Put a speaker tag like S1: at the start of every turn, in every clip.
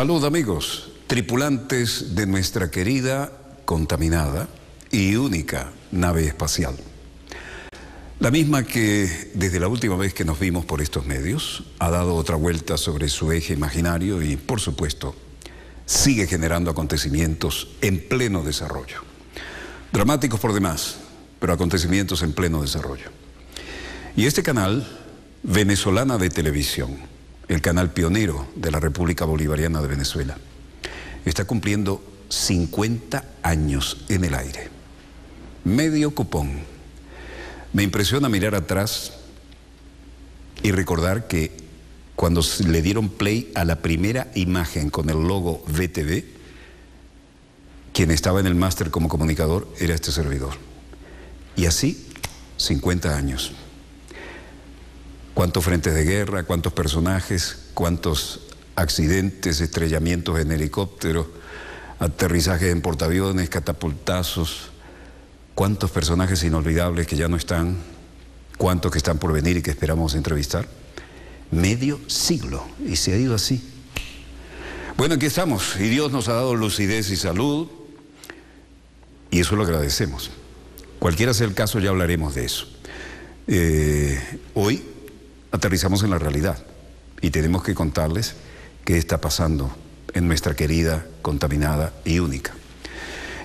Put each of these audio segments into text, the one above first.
S1: Salud amigos, tripulantes de nuestra querida, contaminada y única nave espacial. La misma que desde la última vez que nos vimos por estos medios ha dado otra vuelta sobre su eje imaginario y por supuesto sigue generando acontecimientos en pleno desarrollo. Dramáticos por demás, pero acontecimientos en pleno desarrollo. Y este canal, Venezolana de Televisión, el canal pionero de la República Bolivariana de Venezuela, está cumpliendo 50 años en el aire. Medio cupón. Me impresiona mirar atrás y recordar que cuando le dieron play a la primera imagen con el logo VTV, quien estaba en el máster como comunicador era este servidor. Y así, 50 años cuántos frentes de guerra, cuántos personajes, cuántos accidentes, estrellamientos en helicóptero, aterrizajes en portaaviones, catapultazos, cuántos personajes inolvidables que ya no están, cuántos que están por venir y que esperamos entrevistar. Medio siglo y se ha ido así. Bueno, aquí estamos y Dios nos ha dado lucidez y salud y eso lo agradecemos. Cualquiera sea el caso, ya hablaremos de eso. Eh, hoy aterrizamos en la realidad y tenemos que contarles qué está pasando en nuestra querida, contaminada y única.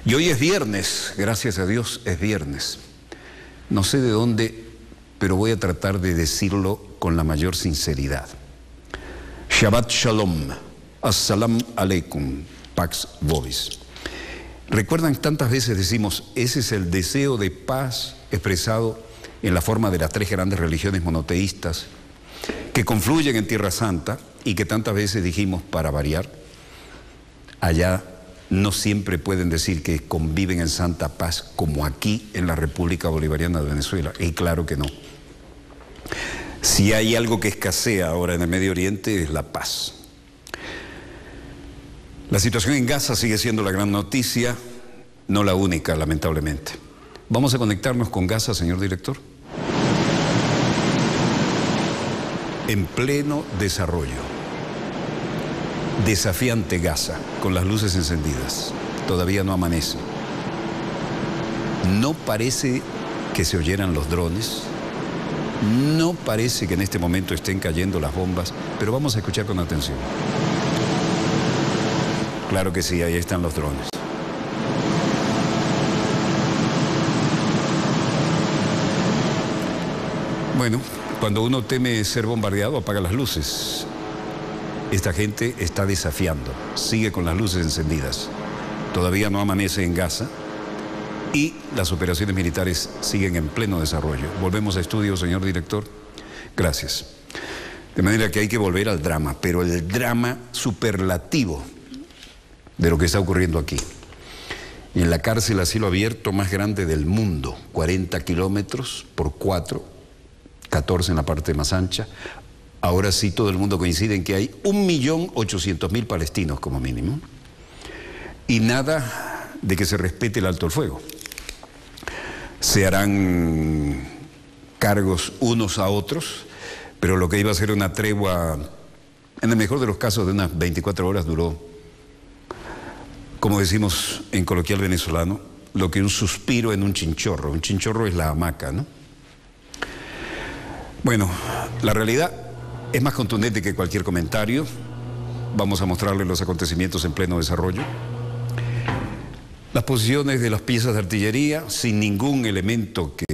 S1: Y hoy es viernes, gracias a Dios es viernes. No sé de dónde, pero voy a tratar de decirlo con la mayor sinceridad. Shabbat Shalom, Assalam Aleikum, Pax Vobis. Recuerdan tantas veces decimos, ese es el deseo de paz expresado en la forma de las tres grandes religiones monoteístas que confluyen en Tierra Santa y que tantas veces dijimos para variar, allá no siempre pueden decir que conviven en santa paz como aquí en la República Bolivariana de Venezuela. Y claro que no. Si hay algo que escasea ahora en el Medio Oriente es la paz. La situación en Gaza sigue siendo la gran noticia, no la única, lamentablemente. Vamos a conectarnos con Gaza, señor director. En pleno desarrollo. Desafiante Gaza, con las luces encendidas. Todavía no amanece. No parece que se oyeran los drones. No parece que en este momento estén cayendo las bombas, pero vamos a escuchar con atención. Claro que sí, ahí están los drones. Bueno, cuando uno teme ser bombardeado, apaga las luces. Esta gente está desafiando, sigue con las luces encendidas. Todavía no amanece en Gaza y las operaciones militares siguen en pleno desarrollo. Volvemos a estudio, señor director. Gracias. De manera que hay que volver al drama, pero el drama superlativo de lo que está ocurriendo aquí. En la cárcel a cielo abierto más grande del mundo, 40 kilómetros por 4, 14 en la parte más ancha. Ahora sí todo el mundo coincide en que hay 1.800.000 palestinos como mínimo. Y nada de que se respete el alto el fuego. Se harán cargos unos a otros, pero lo que iba a ser una tregua, en el mejor de los casos de unas 24 horas, duró, como decimos en coloquial venezolano, lo que un suspiro en un chinchorro. Un chinchorro es la hamaca, ¿no? Bueno, la realidad es más contundente que cualquier comentario. Vamos a mostrarles los acontecimientos en pleno desarrollo. Las posiciones de las piezas de artillería sin ningún elemento que...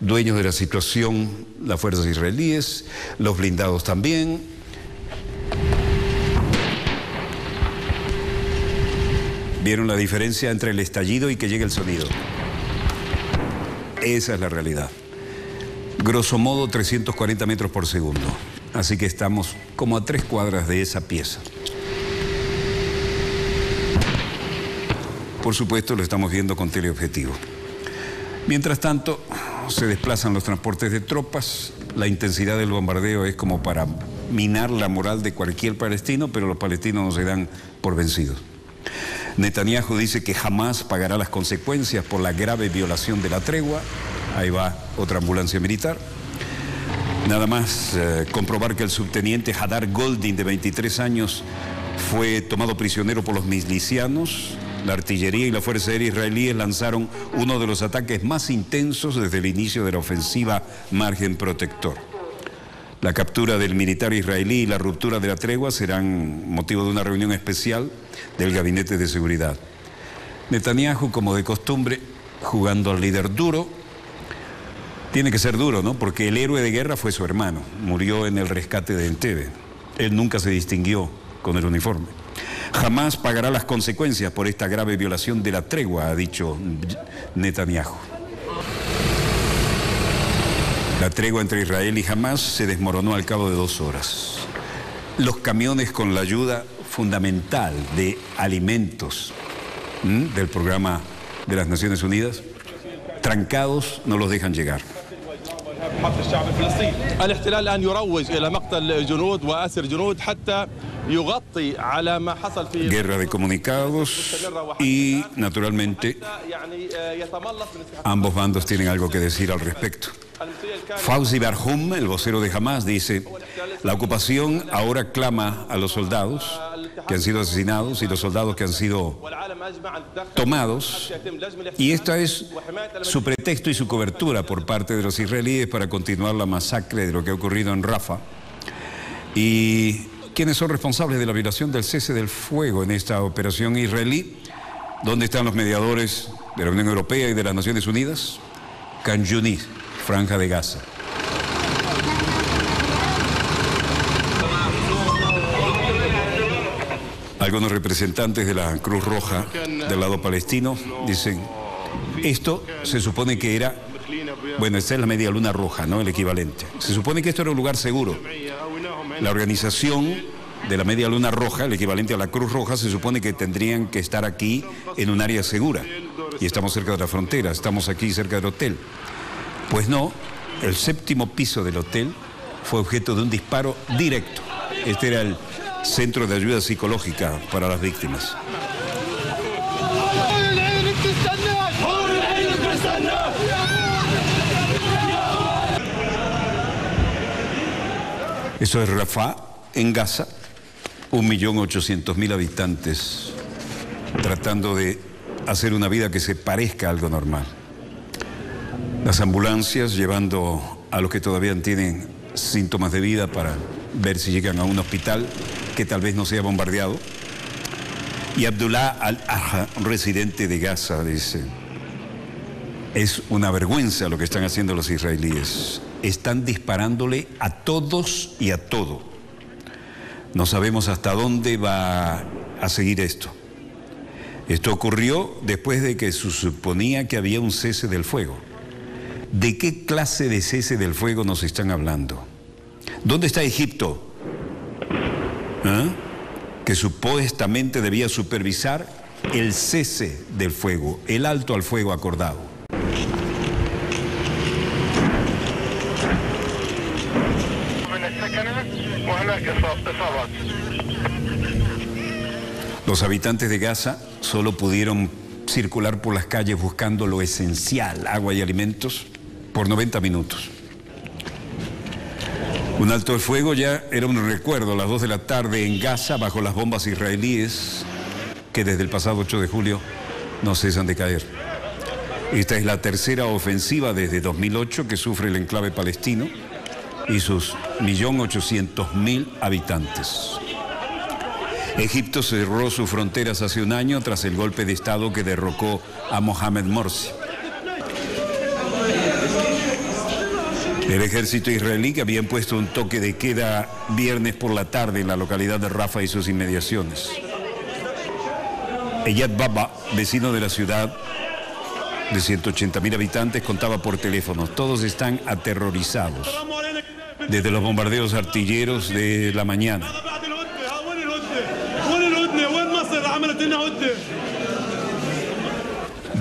S1: Dueños de la situación, las fuerzas israelíes, los blindados también. ¿Vieron la diferencia entre el estallido y que llegue el sonido? Esa es la realidad. Grosso modo 340 metros por segundo. Así que estamos como a tres cuadras de esa pieza. Por supuesto lo estamos viendo con teleobjetivo. Mientras tanto, se desplazan los transportes de tropas. La intensidad del bombardeo es como para minar la moral de cualquier palestino, pero los palestinos no se dan por vencidos. Netanyahu dice que jamás pagará las consecuencias por la grave violación de la tregua. Ahí va otra ambulancia militar. Nada más eh, comprobar que el subteniente Hadar Goldin, de 23 años, fue tomado prisionero por los milicianos. La artillería y la Fuerza Aérea israelíes lanzaron uno de los ataques más intensos desde el inicio de la ofensiva Margen Protector. La captura del militar israelí y la ruptura de la tregua serán motivo de una reunión especial del Gabinete de Seguridad. Netanyahu, como de costumbre, jugando al líder duro, tiene que ser duro, ¿no? Porque el héroe de guerra fue su hermano, murió en el rescate de Entebbe. Él nunca se distinguió con el uniforme. Jamás pagará las consecuencias por esta grave violación de la tregua, ha dicho Netanyahu. La tregua entre Israel y Hamas se desmoronó al cabo de dos horas. Los camiones con la ayuda fundamental de alimentos del programa de las Naciones Unidas, trancados, no los dejan llegar. Guerra de comunicados y, naturalmente, ambos bandos tienen algo que decir al respecto. Fauzi Barhum, el vocero de Hamas, dice, la ocupación ahora clama a los soldados que han sido asesinados y los soldados que han sido tomados, y esta es su pretexto y su cobertura por parte de los israelíes para continuar la masacre de lo que ha ocurrido en Rafa. Y quienes son responsables de la violación del cese del fuego en esta operación israelí, ¿dónde están los mediadores de la Unión Europea y de las Naciones Unidas? Khan Franja de Gaza. Algunos representantes de la Cruz Roja del lado palestino dicen, esto se supone que era, bueno, esta es la media luna roja, ¿no? El equivalente. Se supone que esto era un lugar seguro. La organización de la media luna roja, el equivalente a la Cruz Roja, se supone que tendrían que estar aquí en un área segura. Y estamos cerca de la frontera, estamos aquí cerca del hotel. Pues no, el séptimo piso del hotel fue objeto de un disparo directo. Este era el centro de ayuda psicológica para las víctimas. Eso es Rafah, en Gaza, un millón ochocientos mil habitantes tratando de hacer una vida que se parezca a algo normal. Las ambulancias llevando a los que todavía tienen síntomas de vida para ver si llegan a un hospital que tal vez no sea bombardeado. Y Abdullah al-Aha, residente de Gaza, dice, es una vergüenza lo que están haciendo los israelíes. Están disparándole a todos y a todo. No sabemos hasta dónde va a seguir esto. Esto ocurrió después de que se suponía que había un cese del fuego. ¿De qué clase de cese del fuego nos están hablando? ¿Dónde está Egipto? ¿Ah? Que supuestamente debía supervisar el cese del fuego, el alto al fuego acordado. Los habitantes de Gaza solo pudieron circular por las calles buscando lo esencial, agua y alimentos, por 90 minutos. Un alto de fuego ya era un recuerdo a las 2 de la tarde en Gaza bajo las bombas israelíes que desde el pasado 8 de julio no cesan de caer. Esta es la tercera ofensiva desde 2008 que sufre el enclave palestino y sus 1.800.000 habitantes. Egipto cerró sus fronteras hace un año tras el golpe de Estado que derrocó a Mohamed Morsi. El ejército israelí que había impuesto un toque de queda viernes por la tarde en la localidad de Rafa y sus inmediaciones. Eyad Baba, vecino de la ciudad de 180 mil habitantes, contaba por teléfono. Todos están aterrorizados desde los bombardeos artilleros de la mañana.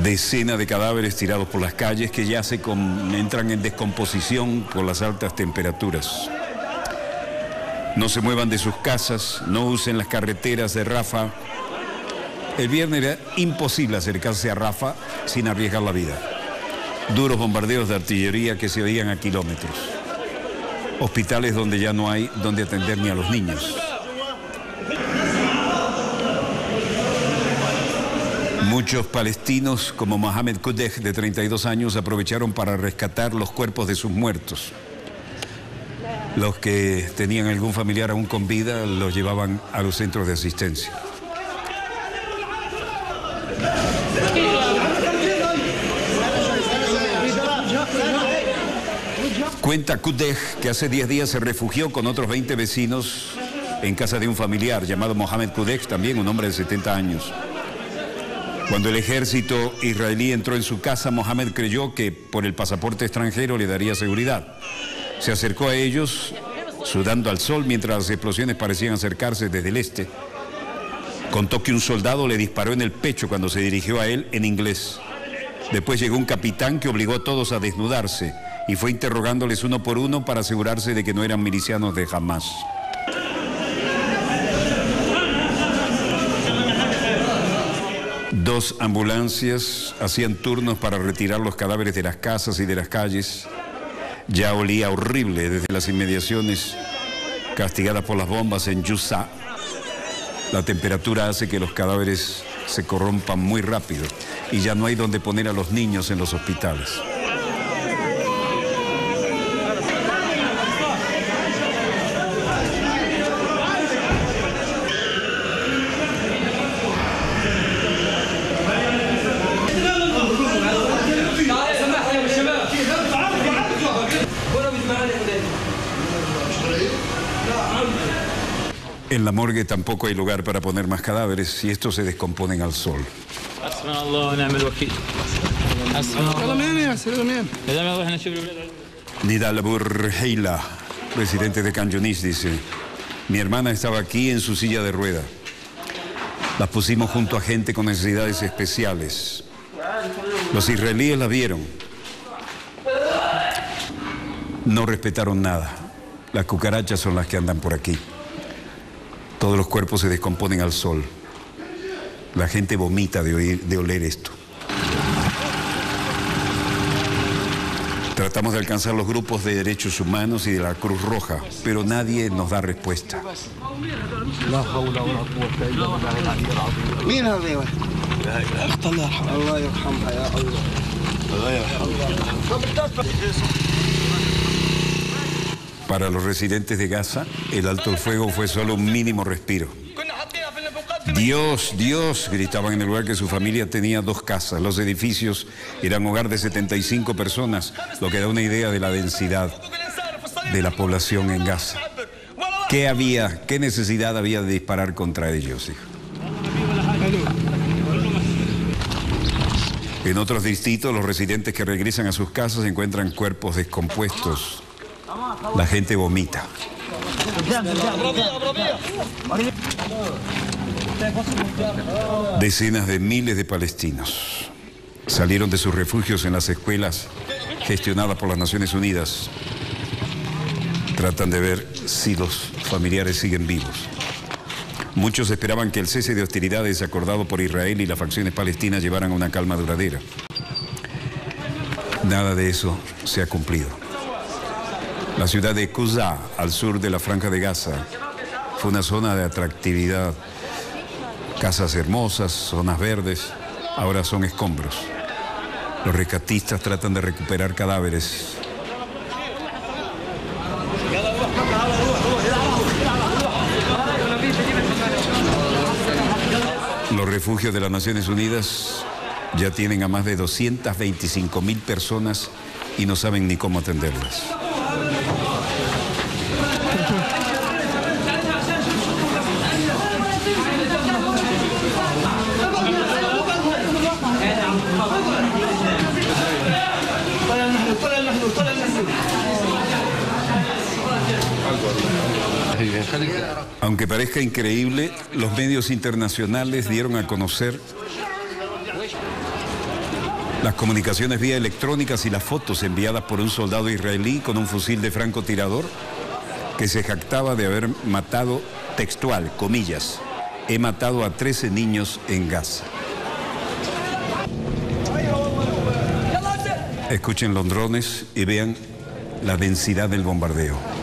S1: Decenas de cadáveres tirados por las calles que ya se entran en descomposición por las altas temperaturas. No se muevan de sus casas, no usen las carreteras de Rafa. El viernes era imposible acercarse a Rafa sin arriesgar la vida. Duros bombardeos de artillería que se oían a kilómetros. hospitales donde ya no hay donde atender ni a los niños. Muchos palestinos, como Mohamed Kudeh, de 32 años, aprovecharon para rescatar los cuerpos de sus muertos. Los que tenían algún familiar aún con vida los llevaban a los centros de asistencia. Cuenta Kudeh que hace 10 días se refugió con otros 20 vecinos en casa de un familiar llamado Mohamed Kudeh, también un hombre de 70 años. Cuando el ejército israelí entró en su casa, Mohamed creyó que por el pasaporte extranjero le daría seguridad. Se acercó a ellos, sudando al sol mientras las explosiones parecían acercarse desde el este. Contó que un soldado le disparó en el pecho cuando se dirigió a él en inglés. Después llegó un capitán que obligó a todos a desnudarse y fue interrogándoles uno por uno para asegurarse de que no eran milicianos de Hamas. Dos ambulancias hacían turnos para retirar los cadáveres de las casas y de las calles. Ya olía horrible desde las inmediaciones castigadas por las bombas en Yusa. La temperatura hace que los cadáveres se corrompan muy rápido y ya no hay donde poner a los niños en los hospitales. En la morgue tampoco hay lugar para poner más cadáveres y estos se descomponen al sol. Nidal Burheila, presidente de Canyonis, dice, mi hermana estaba aquí en su silla de rueda. Las pusimos junto a gente con necesidades especiales. Los israelíes la vieron. No respetaron nada. Las cucarachas son las que andan por aquí. Todos los cuerpos se descomponen al sol. La gente vomita de, oír, de oler esto. Tratamos de alcanzar los grupos de derechos humanos y de la Cruz Roja, pero nadie nos da respuesta. Para los residentes de Gaza, el alto fuego fue solo un mínimo respiro. Dios, Dios, gritaban en el lugar que su familia tenía dos casas. Los edificios eran hogar de 75 personas, lo que da una idea de la densidad de la población en Gaza. ¿Qué había, qué necesidad había de disparar contra ellos? En otros distritos, los residentes que regresan a sus casas encuentran cuerpos descompuestos. La gente vomita. Decenas de miles de palestinos salieron de sus refugios en las escuelas gestionadas por las Naciones Unidas. Tratan de ver si los familiares siguen vivos. Muchos esperaban que el cese de hostilidades acordado por Israel y las facciones palestinas llevaran a una calma duradera. Nada de eso se ha cumplido. La ciudad de Kuza, al sur de la Franja de Gaza, fue una zona de atractividad. Casas hermosas, zonas verdes, ahora son escombros. Los rescatistas tratan de recuperar cadáveres. Los refugios de las Naciones Unidas ya tienen a más de 225 mil personas y no saben ni cómo atenderlas. Aunque parezca increíble, los medios internacionales dieron a conocer las comunicaciones vía electrónicas y las fotos enviadas por un soldado israelí con un fusil de francotirador que se jactaba de haber matado, textual, comillas, he matado a 13 niños en Gaza. Escuchen los drones y vean la densidad del bombardeo.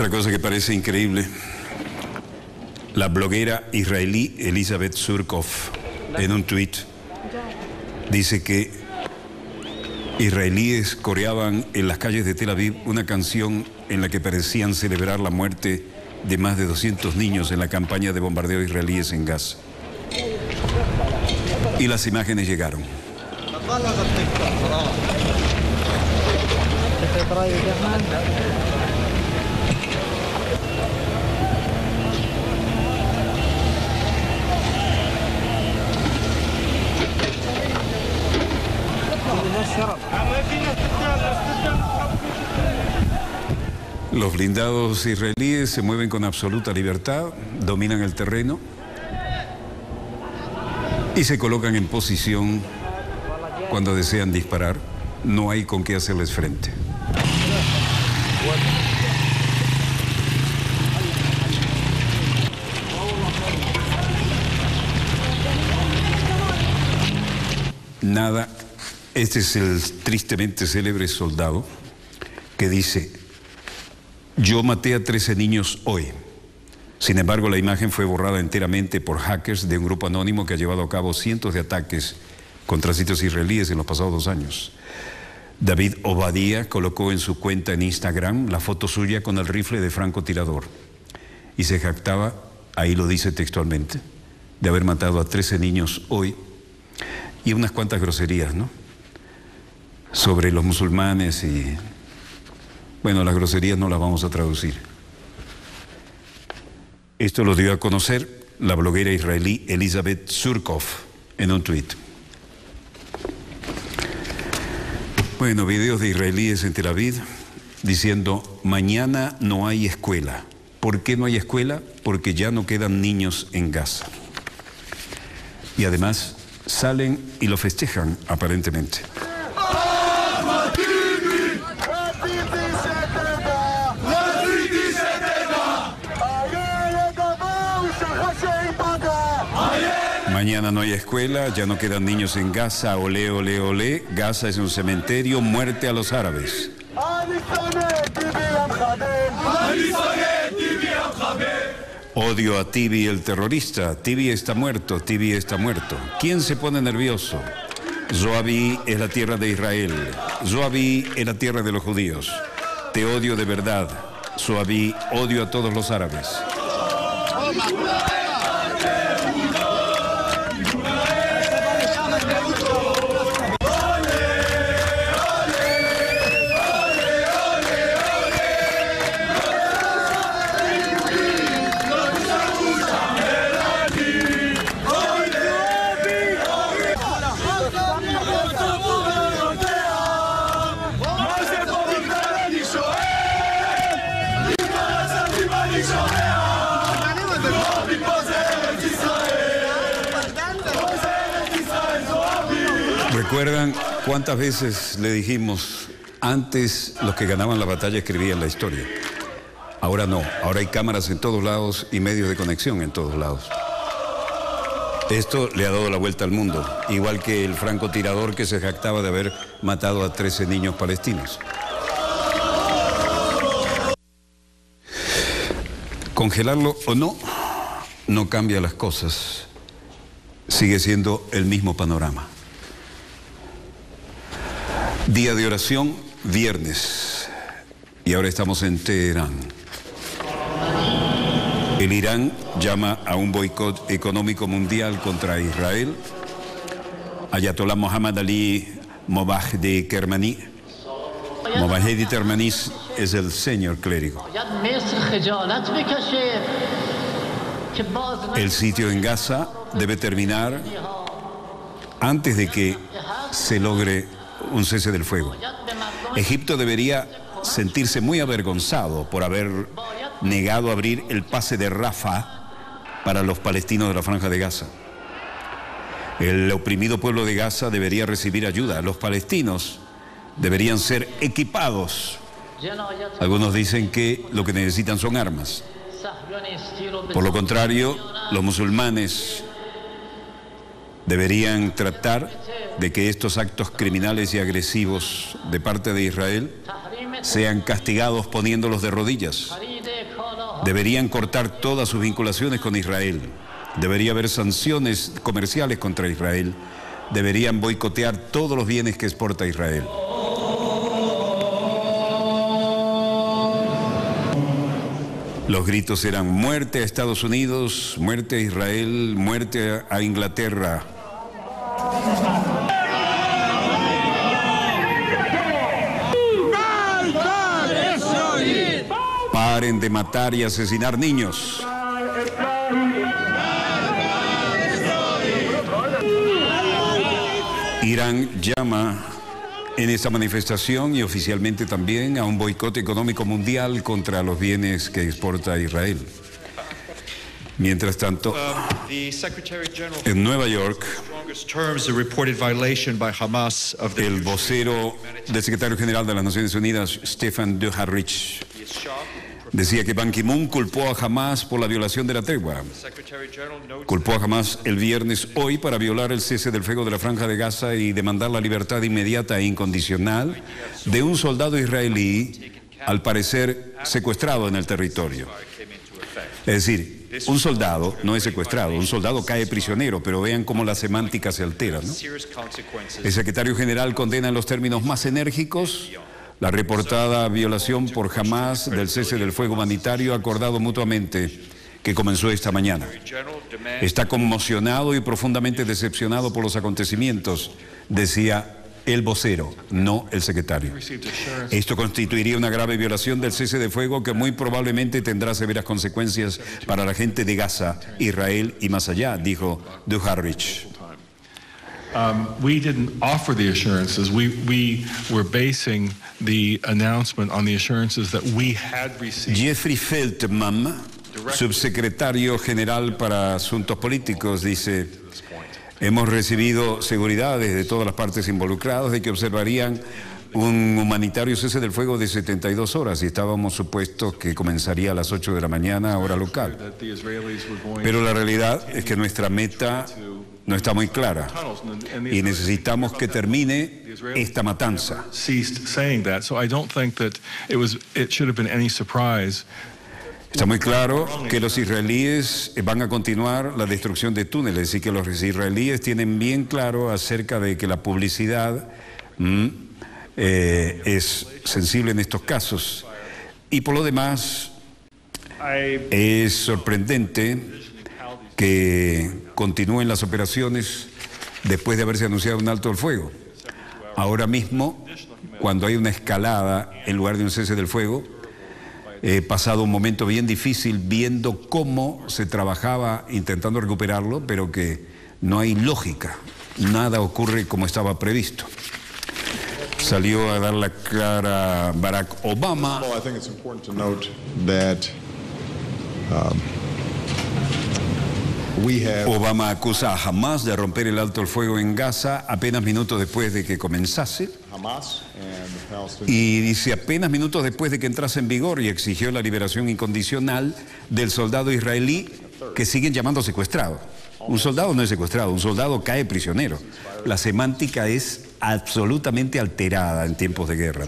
S1: Otra cosa que parece increíble, la bloguera israelí Elizabeth Surkov en un tuit dice que israelíes coreaban en las calles de Tel Aviv una canción en la que parecían celebrar la muerte de más de 200 niños en la campaña de bombardeo israelíes en Gaza. Y las imágenes llegaron. Los blindados israelíes se mueven con absoluta libertad, dominan el terreno y se colocan en posición cuando desean disparar. No hay con qué hacerles frente. Nada. Este es el tristemente célebre soldado que dice, yo maté a 13 niños hoy. Sin embargo, la imagen fue borrada enteramente por hackers de un grupo anónimo que ha llevado a cabo cientos de ataques contra sitios israelíes en los pasados dos años. David Obadía colocó en su cuenta en Instagram la foto suya con el rifle de francotirador y se jactaba, ahí lo dice textualmente, de haber matado a 13 niños hoy y unas cuantas groserías, ¿no? Sobre los musulmanes y... Bueno, las groserías no las vamos a traducir. Esto lo dio a conocer la bloguera israelí Elizabeth Surkov en un tuit. Bueno, videos de israelíes en Tel Aviv diciendo, mañana no hay escuela. ¿Por qué no hay escuela? Porque ya no quedan niños en Gaza. Y además salen y lo festejan aparentemente. Mañana no hay escuela, ya no quedan niños en Gaza, ole, ole, ole. Gaza es un cementerio, muerte a los árabes. Odio a Tibi el terrorista. Tibi está muerto, Tibi está muerto. ¿Quién se pone nervioso? Zoabi es la tierra de Israel. Zoabi es la tierra de los judíos. Te odio de verdad. Zoabi, odio a todos los árabes. Cuántas veces le dijimos, antes los que ganaban la batalla escribían la historia? Ahora no, ahora hay cámaras en todos lados y medios de conexión en todos lados. Esto le ha dado la vuelta al mundo, igual que el francotirador que se jactaba de haber matado a 13 niños palestinos. Congelarlo o no, no cambia las cosas. Sigue siendo el mismo panorama. Día de oración, viernes. Y ahora estamos en Teherán. El Irán llama a un boicot económico mundial contra Israel. Ayatollah Mohammad Ali Mobahdi Kermani. Mobahdi Kermani es el señor clérigo. El sitio en Gaza debe terminar antes de que se logre un cese del fuego. Egipto debería sentirse muy avergonzado por haber negado abrir el pase de Rafa para los palestinos de la franja de Gaza. El oprimido pueblo de Gaza debería recibir ayuda. Los palestinos deberían ser equipados Algunos dicen que lo que necesitan son armas. Por lo contrario, los musulmanes deberían tratar de que estos actos criminales y agresivos de parte de Israel sean castigados poniéndolos de rodillas. Deberían cortar todas sus vinculaciones con Israel. Debería haber sanciones comerciales contra Israel. Deberían boicotear todos los bienes que exporta Israel. Los gritos eran muerte a Estados Unidos, muerte a Israel, muerte a Inglaterra. Paren de matar y asesinar niños. Irán llama en esta manifestación y oficialmente también a un boicot económico mundial contra los bienes que exporta Israel. Mientras tanto, en Nueva York, el vocero del secretario general de las Naciones Unidas, Stefan Dujarric, Decía que Ban Ki-moon culpó a Hamas por la violación de la tregua. Culpó a Hamas el viernes hoy para violar el cese del fuego de la franja de Gaza y demandar la libertad inmediata e incondicional de un soldado israelí, al parecer secuestrado en el territorio. Es decir, un soldado no es secuestrado, un soldado cae prisionero, pero vean cómo la semántica se altera. El secretario general condena en los términos más enérgicos la reportada violación por Hamas del cese del fuego humanitario acordado mutuamente que comenzó esta mañana. Está conmocionado y profundamente decepcionado por los acontecimientos, decía el vocero, no el secretario. Esto constituiría una grave violación del cese de fuego que muy probablemente tendrá severas consecuencias para la gente de Gaza, Israel y más allá, dijo Duharrich.
S2: Um, we didn't offer the assurances. We, we were basing the announcement on the assurances that we had received.
S1: Jeffrey Feltman, subsecretario general para Asuntos Políticos, dice, hemos recibido seguridades de todas las partes involucradas de que observarían un humanitario cese del fuego de 72 horas y estábamos supuestos que comenzaría a las 8 de la mañana, hora local. Pero la realidad es que nuestra meta no está muy clara y necesitamos que termine esta matanza. Está muy claro que los israelíes van a continuar la destrucción de túneles y que los israelíes tienen bien claro acerca de que la publicidad mm, eh, es sensible en estos casos. Y por lo demás, es sorprendente que continúen las operaciones después de haberse anunciado un alto el fuego. Ahora mismo, cuando hay una escalada en lugar de un cese del fuego, he pasado un momento bien difícil viendo cómo se trabajaba intentando recuperarlo, pero que no hay lógica, nada ocurre como estaba previsto. Salió a dar la cara Barack Obama. Obama acusa a Hamas de romper el alto el fuego en Gaza apenas minutos después de que comenzase. Y dice apenas minutos después de que entrase en vigor y exigió la liberación incondicional del soldado israelí que siguen llamando secuestrado. Un soldado no es secuestrado, un soldado cae prisionero. La semántica es absolutamente alterada en tiempos de guerra.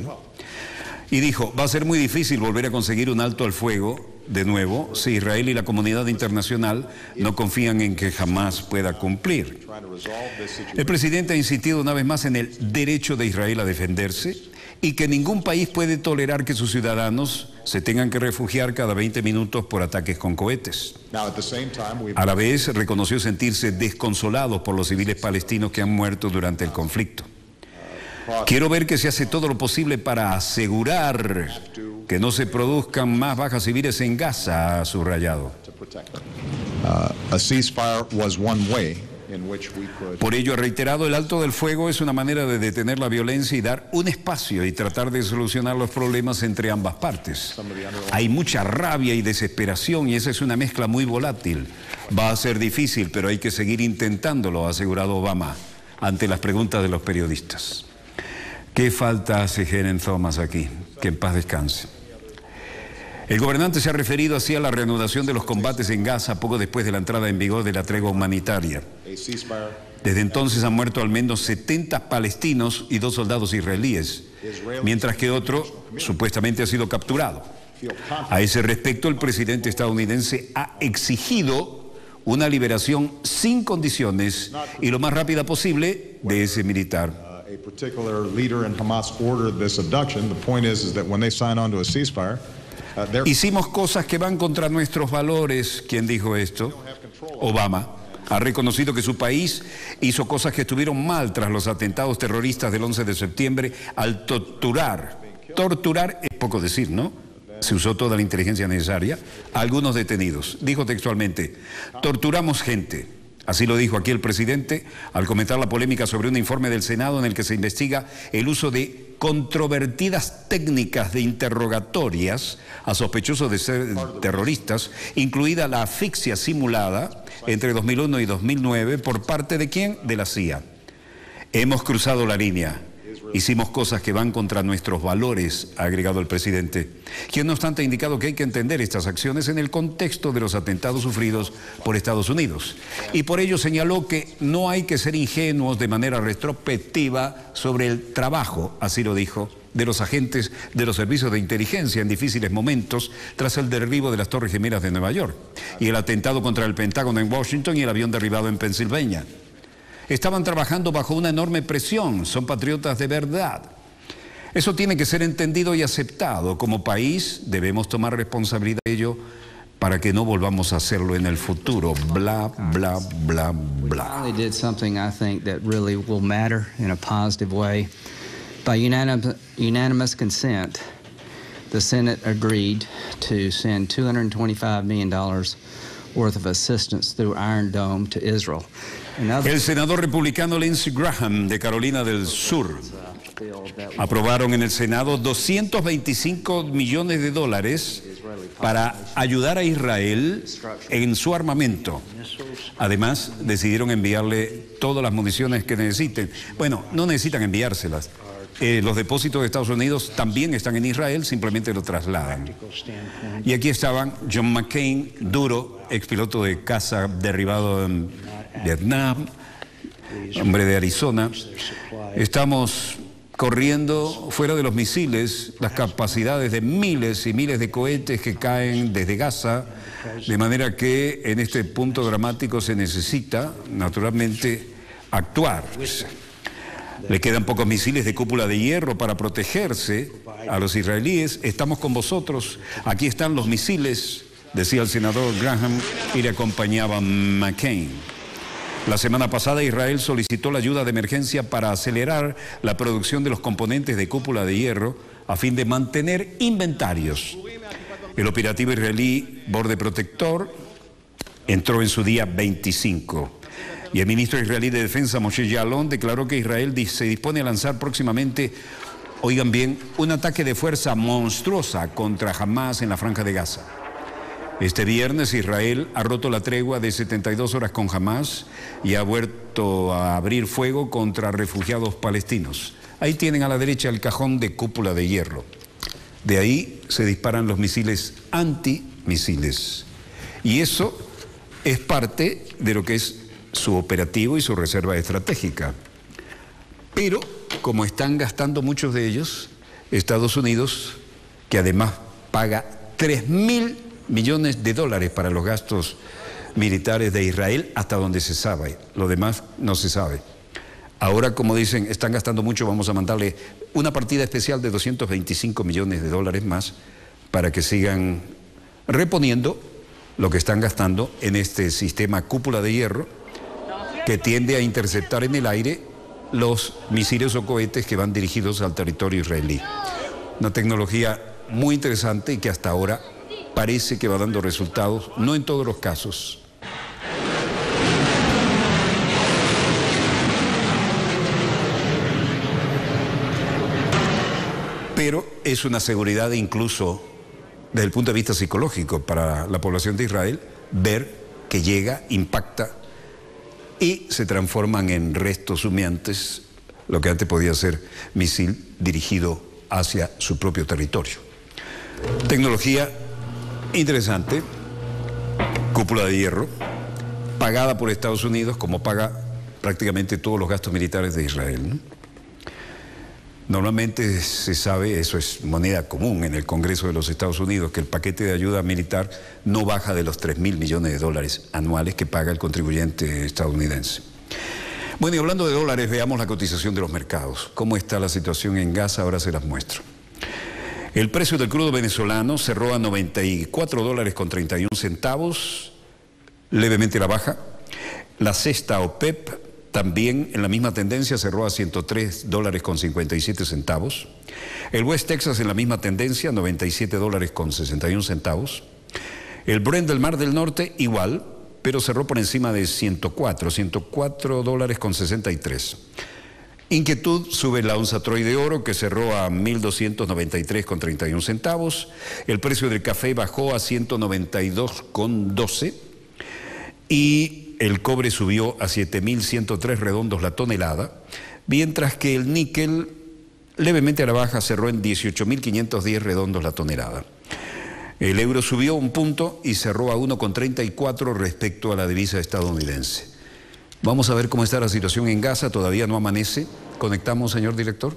S1: Y dijo, va a ser muy difícil volver a conseguir un alto al fuego de nuevo si Israel y la comunidad internacional no confían en que jamás pueda cumplir. El presidente ha insistido una vez más en el derecho de Israel a defenderse y que ningún país puede tolerar que sus ciudadanos se tengan que refugiar cada 20 minutos por ataques con cohetes. A la vez reconoció sentirse desconsolado por los civiles palestinos que han muerto durante el conflicto. Quiero ver que se hace todo lo posible para asegurar que no se produzcan más bajas civiles en Gaza, ha subrayado. Por ello, ha reiterado, el alto del fuego es una manera de detener la violencia y dar un espacio y tratar de solucionar los problemas entre ambas partes. Hay mucha rabia y desesperación y esa es una mezcla muy volátil. Va a ser difícil, pero hay que seguir intentándolo, ha asegurado Obama ante las preguntas de los periodistas. ¿Qué falta hace Helen Thomas aquí? que en paz descanse. El gobernante se ha referido así a la reanudación de los combates en Gaza poco después de la entrada en vigor de la tregua humanitaria. Desde entonces han muerto al menos 70 palestinos y dos soldados israelíes, mientras que otro supuestamente ha sido capturado. A ese respecto, el presidente estadounidense ha exigido una liberación sin condiciones y lo más rápida posible de ese militar. Hicimos cosas que van contra nuestros valores. ¿Quién dijo esto? Obama. Ha reconocido que su país hizo cosas que estuvieron mal tras los atentados terroristas del 11 de septiembre al torturar. Torturar es poco decir, ¿no? Se usó toda la inteligencia necesaria. Algunos detenidos. Dijo textualmente, torturamos gente Así lo dijo aquí el presidente al comentar la polémica sobre un informe del Senado en el que se investiga el uso de controvertidas técnicas de interrogatorias a sospechosos de ser terroristas, incluida la asfixia simulada entre 2001 y 2009 por parte de quién? De la CIA. Hemos cruzado la línea. Hicimos cosas que van contra nuestros valores, ha agregado el presidente, quien no obstante ha indicado que hay que entender estas acciones en el contexto de los atentados sufridos por Estados Unidos. Y por ello señaló que no hay que ser ingenuos de manera retrospectiva sobre el trabajo, así lo dijo, de los agentes de los servicios de inteligencia en difíciles momentos tras el derribo de las Torres Gemelas de Nueva York y el atentado contra el Pentágono en Washington y el avión derribado en Pensilvania. Estaban trabajando bajo una enorme presión, son patriotas de verdad. Eso tiene que ser entendido y aceptado. Como país debemos tomar responsabilidad de ello para que no volvamos a hacerlo en el futuro. Bla, bla, bla, bla.
S3: did something I think that really will matter in a positive way. By unanimous, unanimous consent, the Senate agreed to send $225 million worth of assistance through Iron Dome to Israel.
S1: El senador republicano Lindsey Graham de Carolina del Sur aprobaron en el Senado 225 millones de dólares para ayudar a Israel en su armamento. Además, decidieron enviarle todas las municiones que necesiten. Bueno, no necesitan enviárselas. Eh, los depósitos de Estados Unidos también están en Israel, simplemente lo trasladan. Y aquí estaban John McCain, duro, expiloto de caza derribado en Vietnam, hombre de Arizona. Estamos corriendo fuera de los misiles las capacidades de miles y miles de cohetes que caen desde Gaza, de manera que en este punto dramático se necesita, naturalmente, actuar. Le quedan pocos misiles de cúpula de hierro para protegerse a los israelíes. Estamos con vosotros. Aquí están los misiles, decía el senador Graham, y le acompañaba McCain. La semana pasada Israel solicitó la ayuda de emergencia para acelerar la producción de los componentes de cúpula de hierro a fin de mantener inventarios. El operativo israelí Borde Protector entró en su día 25. Y el ministro israelí de Defensa, Moshe Yalon, declaró que Israel se dispone a lanzar próximamente, oigan bien, un ataque de fuerza monstruosa contra Hamas en la franja de Gaza. Este viernes Israel ha roto la tregua de 72 horas con Hamas y ha vuelto a abrir fuego contra refugiados palestinos. Ahí tienen a la derecha el cajón de cúpula de hierro. De ahí se disparan los misiles antimisiles. Y eso es parte de lo que es su operativo y su reserva estratégica. Pero como están gastando muchos de ellos, Estados Unidos, que además paga 3 mil millones de dólares para los gastos militares de Israel hasta donde se sabe. Lo demás no se sabe. Ahora, como dicen, están gastando mucho, vamos a mandarle una partida especial de 225 millones de dólares más para que sigan reponiendo lo que están gastando en este sistema cúpula de hierro que tiende a interceptar en el aire los misiles o cohetes que van dirigidos al territorio israelí. Una tecnología muy interesante y que hasta ahora parece que va dando resultados, no en todos los casos. Pero es una seguridad incluso desde el punto de vista psicológico para la población de Israel ver que llega, impacta y se transforman en restos humeantes, lo que antes podía ser misil dirigido hacia su propio territorio. Tecnología interesante, cúpula de hierro, pagada por Estados Unidos como paga prácticamente todos los gastos militares de Israel. Normalmente se sabe, eso es moneda común en el Congreso de los Estados Unidos, que el paquete de ayuda militar no baja de los 3 mil millones de dólares anuales que paga el contribuyente estadounidense. Bueno, y hablando de dólares, veamos la cotización de los mercados. ¿Cómo está la situación en Gaza? Ahora se las muestro. El precio del crudo venezolano cerró a 94 dólares con 31 centavos, levemente la baja. La cesta OPEP también en la misma tendencia cerró a 103 dólares con 57 centavos. El West Texas en la misma tendencia, 97 dólares con 61 centavos. El Brent del Mar del Norte igual, pero cerró por encima de 104, 104 dólares con 63. Inquietud sube la onza Troy de oro que cerró a 1.293 con 31 centavos. El precio del café bajó a 192 con 12 y el cobre subió a 7.103 redondos la tonelada, mientras que el níquel levemente a la baja cerró en 18.510 redondos la tonelada. El euro subió un punto y cerró a 1,34 respecto a la divisa estadounidense. Vamos a ver cómo está la situación en Gaza, todavía no amanece. Conectamos, señor director.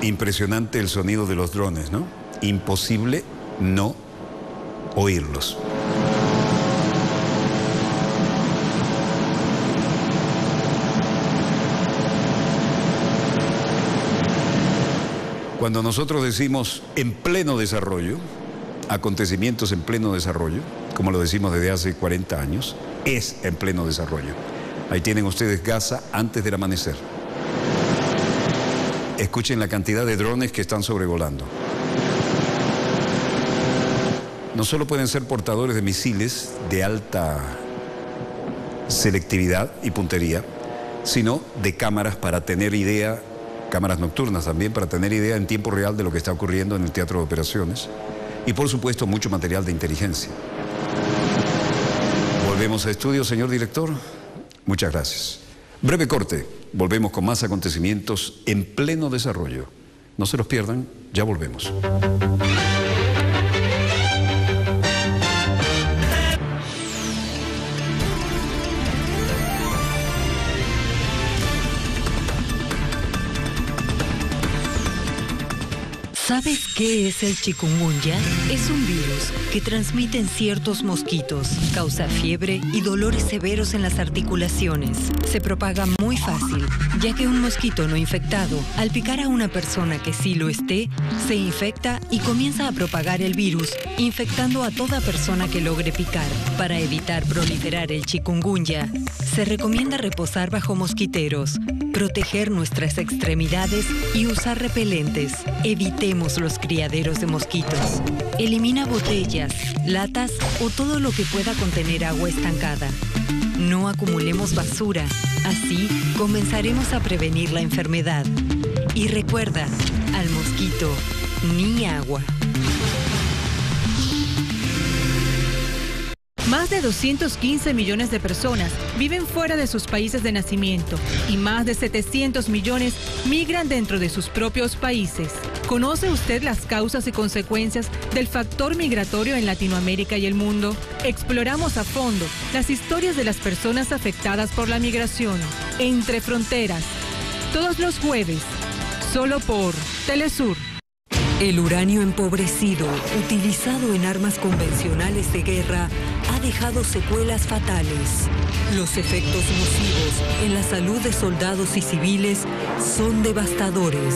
S1: Impresionante el sonido de los drones, ¿no? Imposible no oírlos. Cuando nosotros decimos en pleno desarrollo, acontecimientos en pleno desarrollo, como lo decimos desde hace 40 años, es en pleno desarrollo. Ahí tienen ustedes Gaza antes del amanecer. Escuchen la cantidad de drones que están sobrevolando. No solo pueden ser portadores de misiles de alta selectividad y puntería, sino de cámaras para tener idea cámaras nocturnas también para tener idea en tiempo real de lo que está ocurriendo en el teatro de operaciones y por supuesto mucho material de inteligencia. Volvemos a estudio, señor director. Muchas gracias. Breve corte, volvemos con más acontecimientos en pleno desarrollo. No se los pierdan, ya volvemos.
S4: ¿Sabes qué es el chikungunya? Es un virus que transmiten ciertos mosquitos, causa fiebre y dolores severos en las articulaciones. Se propaga muy fácil, ya que un mosquito no infectado, al picar a una persona que sí lo esté, se infecta y comienza a propagar el virus, infectando a toda persona que logre picar. Para evitar proliferar el chikungunya, se recomienda reposar bajo mosquiteros, proteger nuestras extremidades y usar repelentes. Evitemos los criaderos de mosquitos. Elimina botellas, latas o todo lo que pueda contener agua estancada. No acumulemos basura, así comenzaremos a prevenir la enfermedad. Y recuerda, al mosquito, ni agua.
S5: Más de 215 millones de personas viven fuera de sus países de nacimiento y más de 700 millones migran dentro de sus propios países. ¿Conoce usted las causas y consecuencias del factor migratorio en Latinoamérica y el mundo? Exploramos a fondo las historias de las personas afectadas por la migración entre fronteras. Todos los jueves, solo por Telesur.
S4: El uranio empobrecido, utilizado en armas convencionales de guerra, ha dejado secuelas fatales. Los efectos nocivos en la salud de soldados y civiles son devastadores.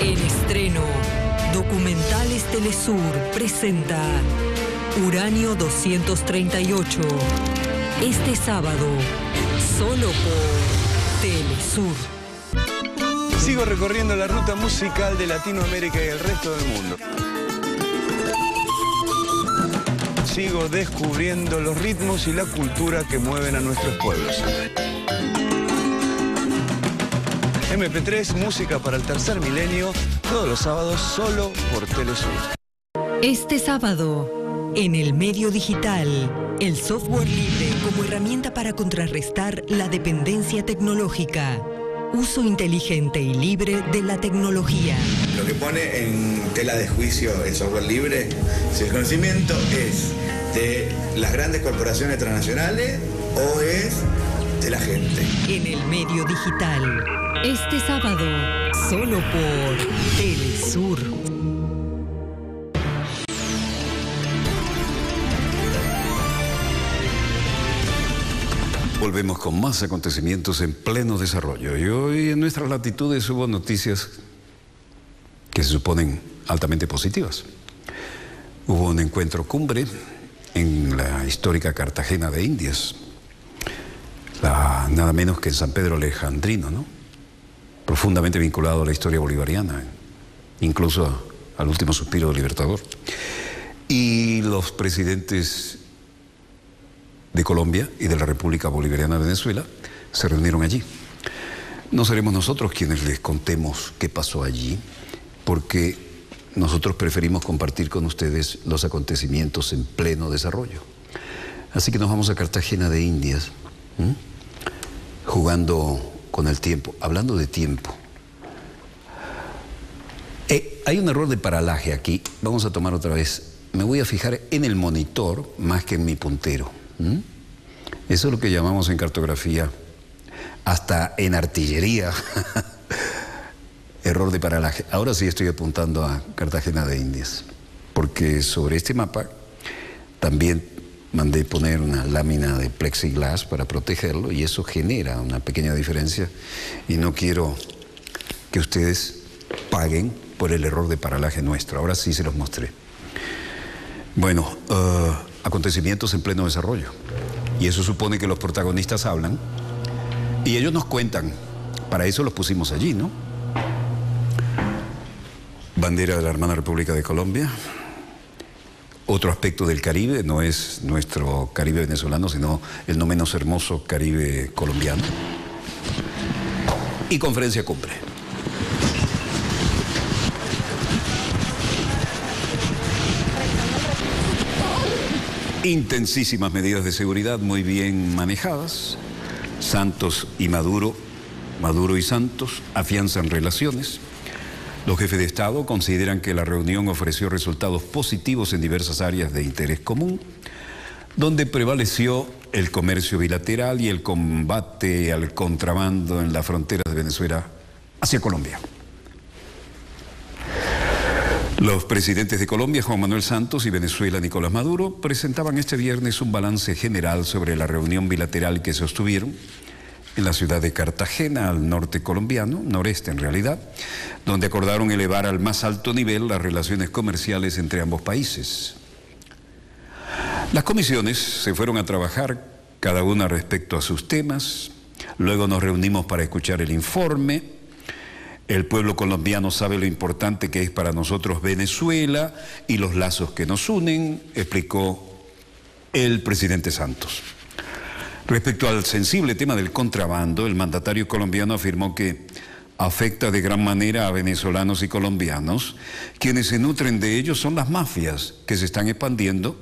S4: En estreno, Documentales Telesur presenta Uranio 238. Este sábado, solo por Telesur.
S6: Sigo recorriendo la ruta musical de Latinoamérica y el resto del mundo. Sigo descubriendo los ritmos y la cultura que mueven a nuestros pueblos. MP3, música para el tercer milenio, todos los sábados solo por Telesur.
S4: Este sábado, en el medio digital, El software libre como herramienta para contrarrestar la dependencia tecnológica. Uso inteligente y libre de la tecnología.
S7: Lo que pone en tela de juicio el software libre, si el conocimiento es de las grandes corporaciones transnacionales o es de la gente.
S4: En el medio digital. Este sábado, solo por Telesur.
S1: Volvemos con más acontecimientos en pleno desarrollo. Y hoy en nuestras latitudes hubo noticias que se suponen altamente positivas. Hubo un encuentro cumbre en la histórica Cartagena de Indias, nada menos que en San Pedro Alejandrino, ¿no? profundamente vinculado a la historia bolivariana, incluso al último suspiro del libertador. Y los presidentes de Colombia y de la República Bolivariana de Venezuela se reunieron allí. No seremos nosotros quienes les contemos qué pasó allí, porque nosotros preferimos compartir con ustedes los acontecimientos en pleno desarrollo. Así que nos vamos a Cartagena de Indias, jugando con el tiempo, hablando de tiempo. Eh, hay un error de paralaje aquí. Vamos a tomar otra vez. Me voy a fijar en el monitor más que en mi puntero. ¿M? Eso es lo que llamamos en cartografía, hasta en artillería, error de paralaje. Ahora sí estoy apuntando a Cartagena de Indias, porque sobre este mapa también mandé poner una lámina de plexiglas para protegerlo y eso genera una pequeña diferencia y no quiero que ustedes paguen por el error de paralaje nuestro. Ahora sí se los mostré. Bueno, eh, acontecimientos en pleno desarrollo. Y eso supone que los protagonistas hablan y ellos nos cuentan. Para eso los pusimos allí, ¿no? Bandera de la hermana República de Colombia. Otro aspecto del Caribe, no es nuestro Caribe venezolano, sino el no menos hermoso Caribe colombiano. Y conferencia cumbre. Intensísimas medidas de seguridad muy bien manejadas. Santos y Maduro, Maduro y Santos afianzan relaciones. Los jefes de Estado consideran que la reunión ofreció resultados positivos en diversas áreas de interés común, donde prevaleció el comercio bilateral y el combate al contrabando en la frontera de Venezuela hacia Colombia. Los presidentes de Colombia, Juan Manuel Santos, y Venezuela, Nicolás Maduro, presentaban este viernes un balance general sobre la reunión bilateral que sostuvieron en la ciudad de Cartagena, al norte colombiano, noreste en realidad, donde acordaron elevar al más alto nivel las relaciones comerciales entre ambos países. Las comisiones se fueron a trabajar, cada una respecto a sus temas, luego nos reunimos para escuchar el informe, el pueblo colombiano sabe lo importante que es para nosotros Venezuela y los lazos que nos unen, explicó el presidente Santos. Respecto al sensible tema del contrabando, el mandatario colombiano afirmó que afecta de gran manera a venezolanos y colombianos. Quienes se nutren de ellos son las mafias que se están expandiendo,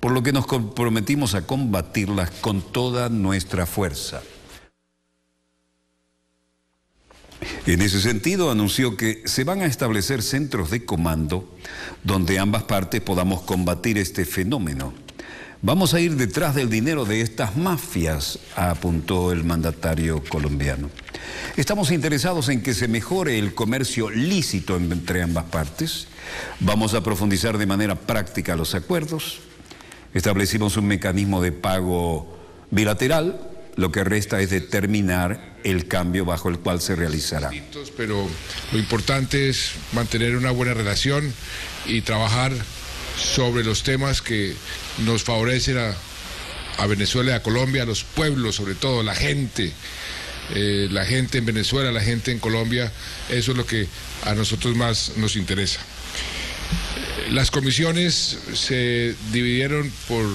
S1: por lo que nos comprometimos a combatirlas con toda nuestra fuerza. En ese sentido, anunció que se van a establecer centros de comando donde ambas partes podamos combatir este fenómeno. Vamos a ir detrás del dinero de estas mafias, apuntó el mandatario colombiano. Estamos interesados en que se mejore el comercio lícito entre ambas partes. Vamos a profundizar de manera práctica los acuerdos. Establecimos un mecanismo de pago bilateral. Lo que resta es determinar el cambio bajo el cual se realizará.
S8: Pero lo importante es mantener una buena relación y trabajar sobre los temas que nos favorecen a, a Venezuela y a Colombia, a los pueblos, sobre todo, la gente. Eh, la gente en Venezuela, la gente en Colombia, eso es lo que a nosotros más nos interesa. Las comisiones se dividieron por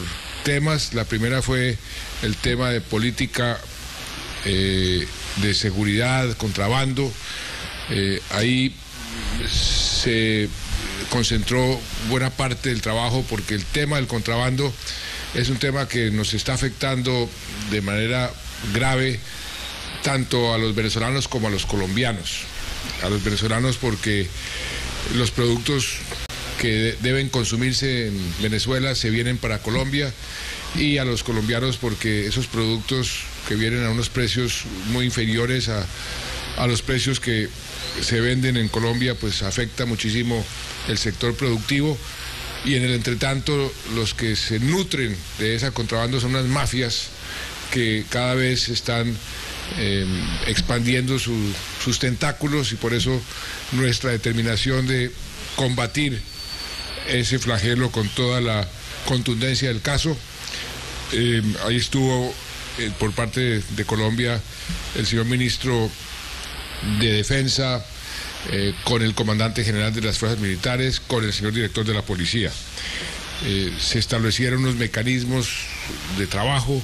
S8: temas. La primera fue el tema de política eh, de seguridad, contrabando. Eh, ahí se concentró buena parte del trabajo porque el tema del contrabando es un tema que nos está afectando de manera grave tanto a los venezolanos como a los colombianos. A los venezolanos porque los productos que deben consumirse en Venezuela se vienen para Colombia y a los colombianos porque esos productos que vienen a unos precios muy inferiores a, a los precios que se venden en Colombia, pues afecta muchísimo el sector productivo y en el entretanto los que se nutren de esa contrabando son unas mafias que cada vez están eh, expandiendo sus tentáculos y por eso nuestra determinación de combatir ese flagelo con toda la contundencia del caso. Eh, ahí estuvo eh, por parte de, Colombia el señor ministro de Defensa, con el comandante general de las fuerzas militares, con el señor director de la policía. se establecieron unos mecanismos de trabajo,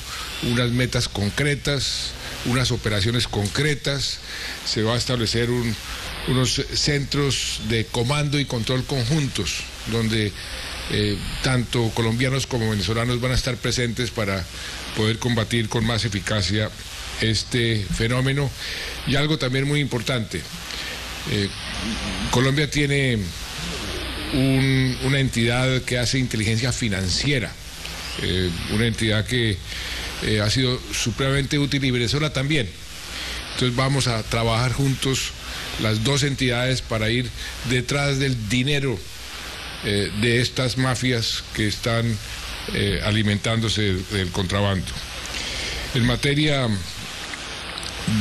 S8: unas metas concretas, unas operaciones concretas, se va a establecer unos centros de comando y control conjuntos, donde eh, tanto colombianos como venezolanos van a estar presentes para poder combatir con más eficacia este fenómeno. Y algo también muy importante, eh, Colombia tiene una entidad que hace inteligencia financiera, eh, una entidad que eh, ha sido supremamente útil y Venezuela también. Entonces vamos a trabajar juntos las dos entidades para ir detrás del dinero de estas mafias que están eh, alimentándose del contrabando. En materia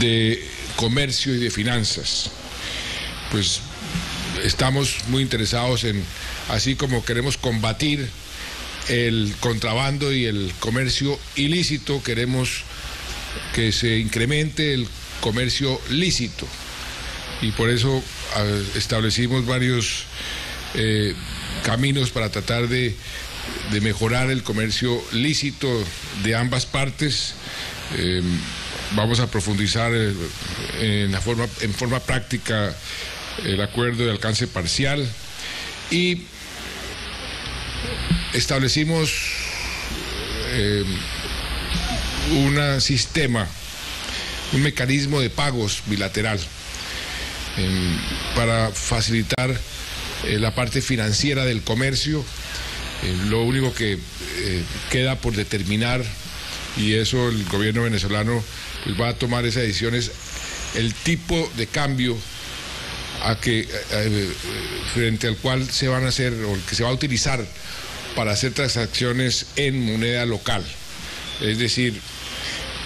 S8: de comercio y de finanzas, pues estamos muy interesados en, así como queremos combatir el contrabando y el comercio ilícito, queremos que se incremente el comercio lícito. Y por eso ah, establecimos varios eh, caminos para tratar de, mejorar el comercio lícito de ambas partes. Eh, vamos a profundizar eh, en, la forma, en forma práctica el acuerdo de alcance parcial y establecimos eh, un sistema, un mecanismo de pagos bilateral em, para facilitar eh, la parte financiera del comercio. Em, lo único que eh, queda por determinar, y eso el gobierno venezolano va a tomar esa decisión, es el tipo de cambio a que, frente al cual se van a hacer o que se va a utilizar para hacer transacciones en moneda local, es decir,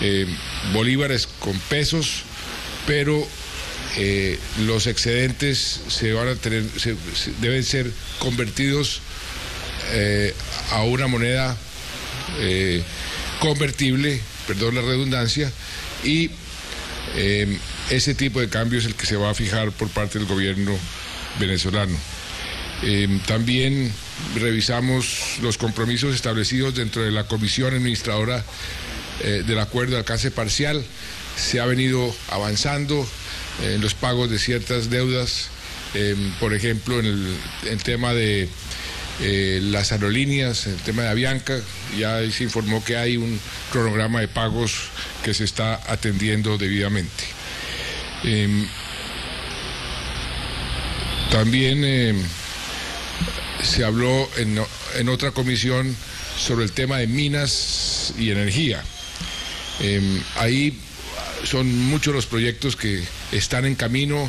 S8: eh, bolívares con pesos, pero eh, los excedentes se van a tener, deben ser convertidos eh, a una moneda convertible, perdón la redundancia, y ese tipo de cambio es el que se va a fijar por parte del gobierno venezolano. también revisamos los compromisos establecidos dentro de la comisión administradora eh, del acuerdo de alcance parcial. Se ha venido avanzando en los pagos de ciertas deudas, por ejemplo, en el, tema de eh, las aerolíneas, el tema de Avianca, ya se informó que hay un cronograma de pagos que se está atendiendo debidamente. Em, también em, se habló en, otra comisión sobre el tema de minas y energía. Em, ahí son muchos los proyectos que están en camino.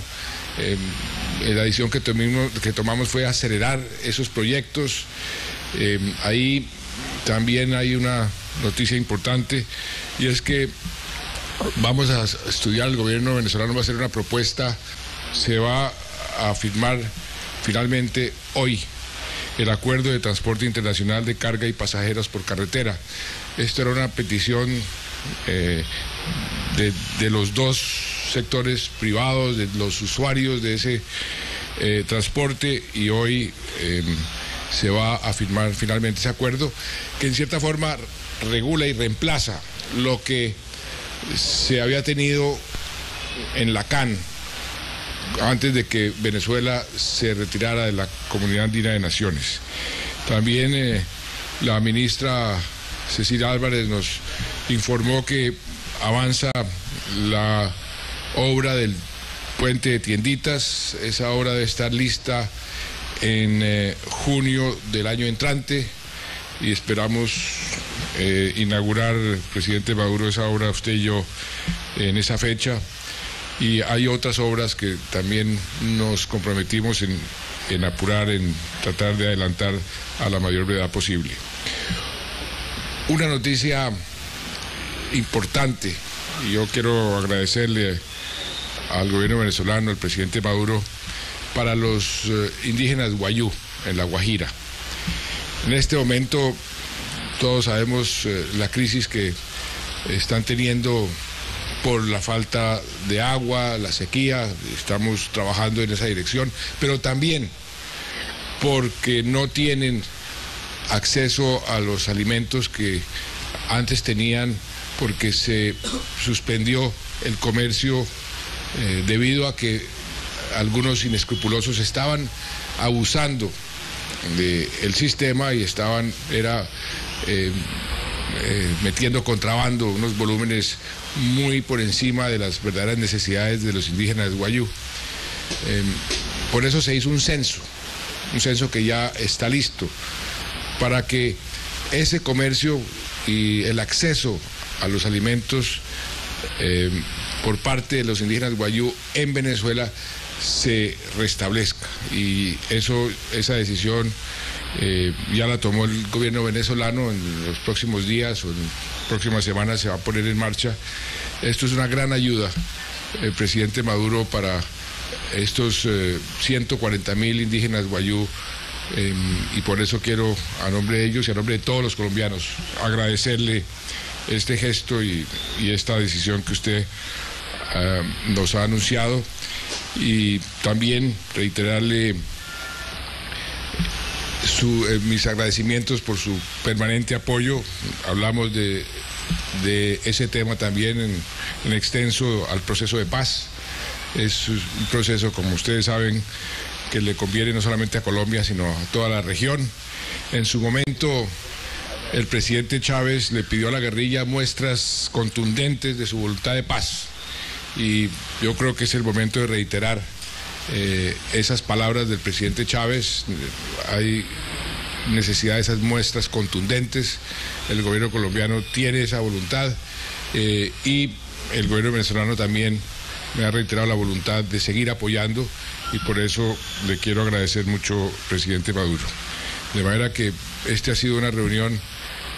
S8: Em, la decisión que, tomamos fue acelerar esos proyectos. Em, ahí también hay una noticia importante y es que vamos a estudiar, el gobierno venezolano va a hacer una propuesta, se va a firmar finalmente hoy el acuerdo de transporte internacional de carga y pasajeros por carretera. Esto era una petición eh, de, los dos sectores privados, de los usuarios de ese eh, transporte y hoy em, se va a firmar finalmente ese acuerdo que en cierta forma regula y reemplaza lo que se había tenido en la CAN antes de que Venezuela se retirara de la Comunidad Andina de Naciones. También eh, la ministra Cecilia Álvarez nos informó que avanza la obra del puente de tienditas. Esa obra debe estar lista en eh, junio del año entrante y esperamos eh, inaugurar, presidente Maduro, esa obra, usted y yo, en esa fecha. Y hay otras obras que también nos comprometimos en, en apurar, en tratar de adelantar a la mayor brevedad posible. Una noticia importante, y yo quiero agradecerle al gobierno venezolano, al presidente Maduro, para los eh, indígenas guayú en La Guajira. En este momento todos sabemos eh, la crisis que están teniendo por la falta de agua, la sequía, estamos trabajando en esa dirección, pero también porque no tienen acceso a los alimentos que antes tenían porque se suspendió el comercio eh, debido a que algunos inescrupulosos estaban abusando del sistema y estaban era eh, eh, metiendo contrabando unos volúmenes muy por encima de las verdaderas necesidades de los indígenas de Guayú. por eso se hizo un censo, un censo que ya está listo, para que ese comercio y el acceso a los alimentos por parte de los indígenas guayú en Venezuela se restablezca. Y eso, esa decisión eh, ya la tomó el gobierno venezolano en los próximos días o en próximas semanas se va a poner en marcha. Esto es una gran ayuda, el presidente Maduro, para estos 140 eh, mil indígenas guayú. Em, y por eso quiero, a nombre de ellos y a nombre de todos los colombianos, agradecerle este gesto y, y esta decisión que usted eh, nos ha anunciado y también reiterarle eh, mis agradecimientos por su permanente apoyo. Hablamos de, ese tema también en, extenso al proceso de paz. Es un proceso, como ustedes saben, que le conviene no solamente a Colombia, sino a toda la región. En su momento, el presidente Chávez le pidió a la guerrilla muestras contundentes de su voluntad de paz y yo creo que es el momento de reiterar eh, esas palabras del presidente Chávez. Hay necesidad de esas muestras contundentes. El gobierno colombiano tiene esa voluntad eh, y el gobierno venezolano también me ha reiterado la voluntad de seguir apoyando y por eso le quiero agradecer mucho, presidente Maduro. De manera que esta ha sido una reunión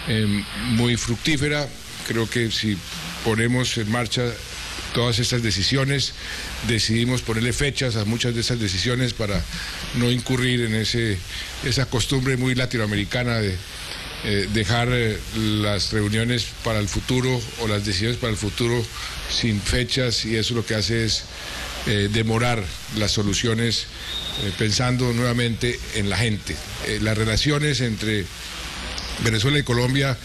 S8: eh, muy fructífera. Creo que si ponemos en marcha todas estas decisiones. Decidimos ponerle fechas a muchas de esas decisiones para no incurrir en ese, esa costumbre muy latinoamericana de eh, dejar eh, las reuniones para el futuro o las decisiones para el futuro sin fechas y eso lo que hace es eh, demorar las soluciones pensando nuevamente en la gente. las relaciones entre Venezuela y Colombia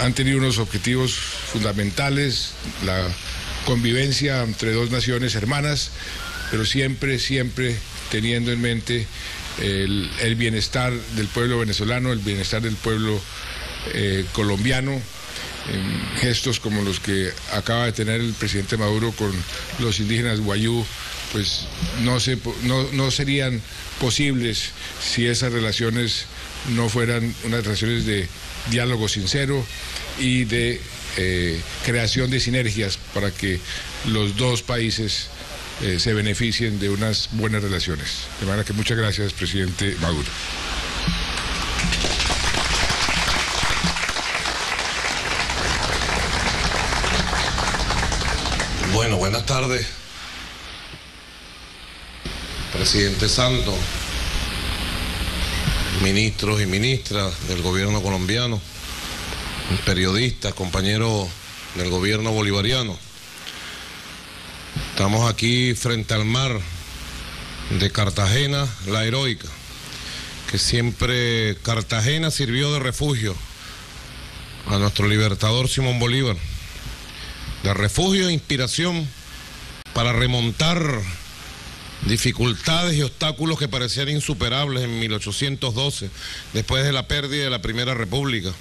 S8: han tenido unos objetivos fundamentales, la convivencia entre dos naciones hermanas, pero siempre, siempre teniendo en mente el, bienestar del pueblo venezolano, el bienestar del pueblo eh, colombiano, en gestos como los que acaba de tener el presidente Maduro con los indígenas guayú, pues no, se, no, no serían posibles si esas relaciones no fueran unas relaciones de diálogo sincero y de eh, creación de sinergias para que los dos países eh, se beneficien de unas buenas relaciones. De manera que muchas gracias, presidente Maduro.
S9: Bueno, buenas tardes. Presidente Santo, ministros y ministras del gobierno colombiano, periodistas, compañeros del gobierno bolivariano. Estamos aquí frente al mar de Cartagena, la heroica, que siempre Cartagena sirvió de refugio a nuestro libertador Simón Bolívar, de refugio e inspiración para remontar dificultades y obstáculos que parecían insuperables en 1812, después de la pérdida de la Primera República.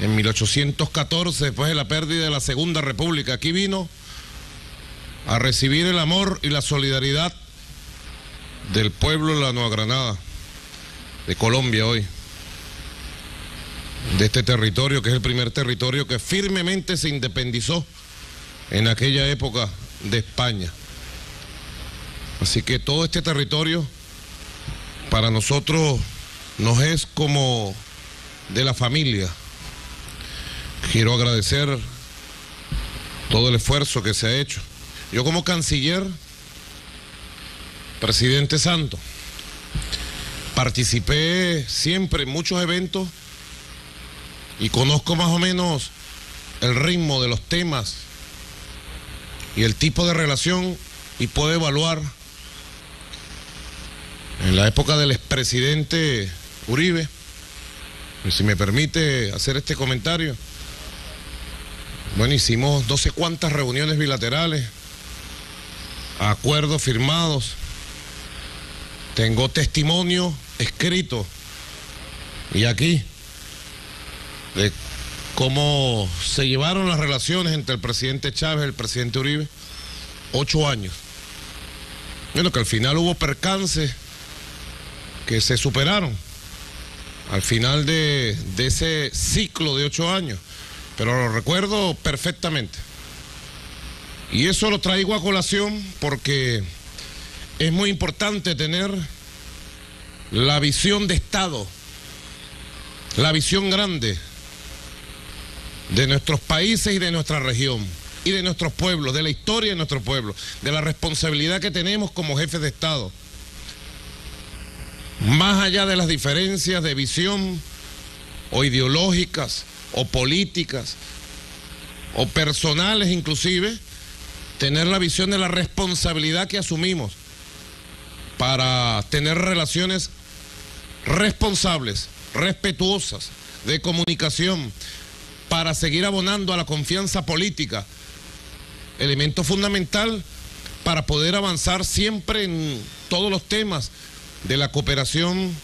S9: En 1814, después de la pérdida de la Segunda República. Aquí vino a recibir el amor y la solidaridad del pueblo de la Nueva Granada, de Colombia hoy, de este territorio que es el primer territorio que firmemente se independizó en aquella época de España. Así que todo este territorio para nosotros nos es como de la familia. Quiero agradecer todo el esfuerzo que se ha hecho. Yo como canciller, presidente Santo, participé siempre en muchos eventos y conozco más o menos el ritmo de los temas y el tipo de relación y puedo evaluar en la época del expresidente Uribe, si me permite hacer este comentario, bueno, hicimos no sé cuántas reuniones bilaterales, acuerdos firmados. Tengo testimonio escrito y aquí de cómo se llevaron las relaciones entre el presidente Chávez y el presidente Uribe. Ocho años. Bueno, que al final hubo percances que se superaron al final de, de ese ciclo de ocho años, pero lo recuerdo perfectamente. Y eso lo traigo a colación porque es muy importante tener la visión de Estado, la visión grande de nuestros países y de nuestra región y de nuestros pueblos, de la historia de nuestro pueblo, de la responsabilidad que tenemos como jefes de Estado. Más allá de las diferencias de visión o ideológicas o políticas o personales inclusive, tener la visión de la responsabilidad que asumimos para tener relaciones responsables, respetuosas, de comunicación, para seguir abonando a la confianza política, elemento fundamental para poder avanzar siempre en todos los temas de la cooperación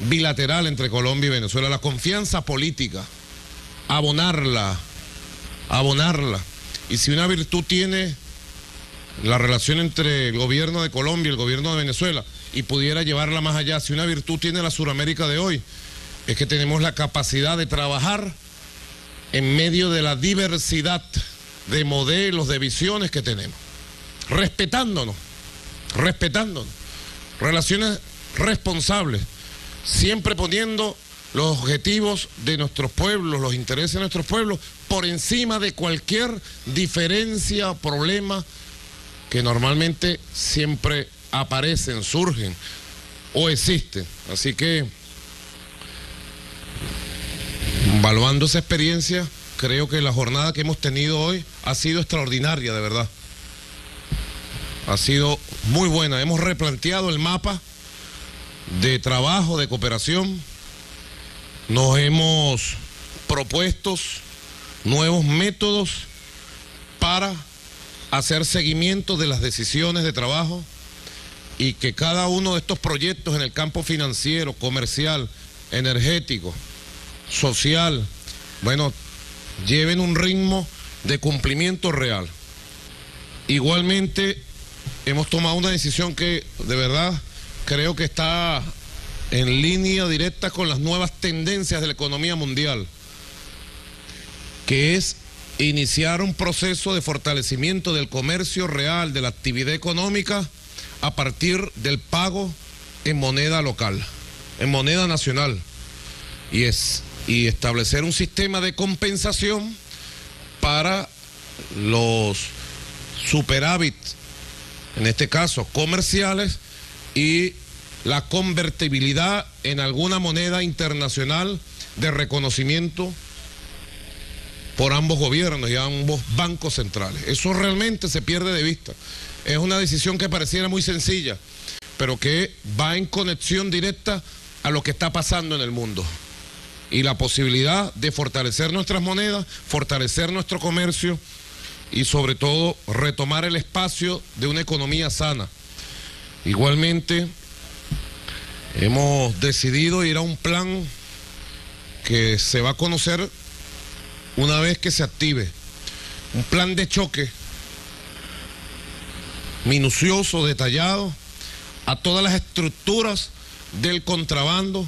S9: bilateral entre Colombia y Venezuela, la confianza política, abonarla, abonarla. Y si una virtud tiene la relación entre el gobierno de Colombia y el gobierno de Venezuela y pudiera llevarla más allá, si una virtud tiene la Suramérica de hoy, es que tenemos la capacidad de trabajar en medio de la diversidad de modelos, de visiones que tenemos, respetándonos, respetándonos, relaciones responsables, siempre poniendo los objetivos de nuestros pueblos, los intereses de nuestros pueblos, por encima de cualquier diferencia o problema que normalmente siempre aparecen, surgen o existen. Así que, evaluando esa experiencia, creo que la jornada que hemos tenido hoy ha sido extraordinaria, de verdad. Ha sido muy buena. Hemos replanteado el mapa de trabajo, de cooperación. Nos hemos propuesto nuevos métodos para hacer seguimiento de las decisiones de trabajo y que cada uno de estos proyectos en el campo financiero, comercial, energético, social, bueno, lleven un ritmo de cumplimiento real. Igualmente, hemos tomado una decisión que de verdad creo que está en línea directa con las nuevas tendencias de la economía mundial, que es iniciar un proceso de fortalecimiento del comercio real, de la actividad económica, a partir del pago en moneda local, en moneda nacional, y, es, y establecer un sistema de compensación para los superávit, en este caso comerciales, y la convertibilidad en alguna moneda internacional de reconocimiento por ambos gobiernos y ambos bancos centrales. Eso realmente se pierde de vista. Es una decisión que pareciera muy sencilla, pero que va en conexión directa a lo que está pasando en el mundo. Y la posibilidad de fortalecer nuestras monedas, fortalecer nuestro comercio y sobre todo retomar el espacio de una economía sana. Igualmente, hemos decidido ir a un plan que se va a conocer una vez que se active un plan de choque minucioso, detallado, a todas las estructuras del contrabando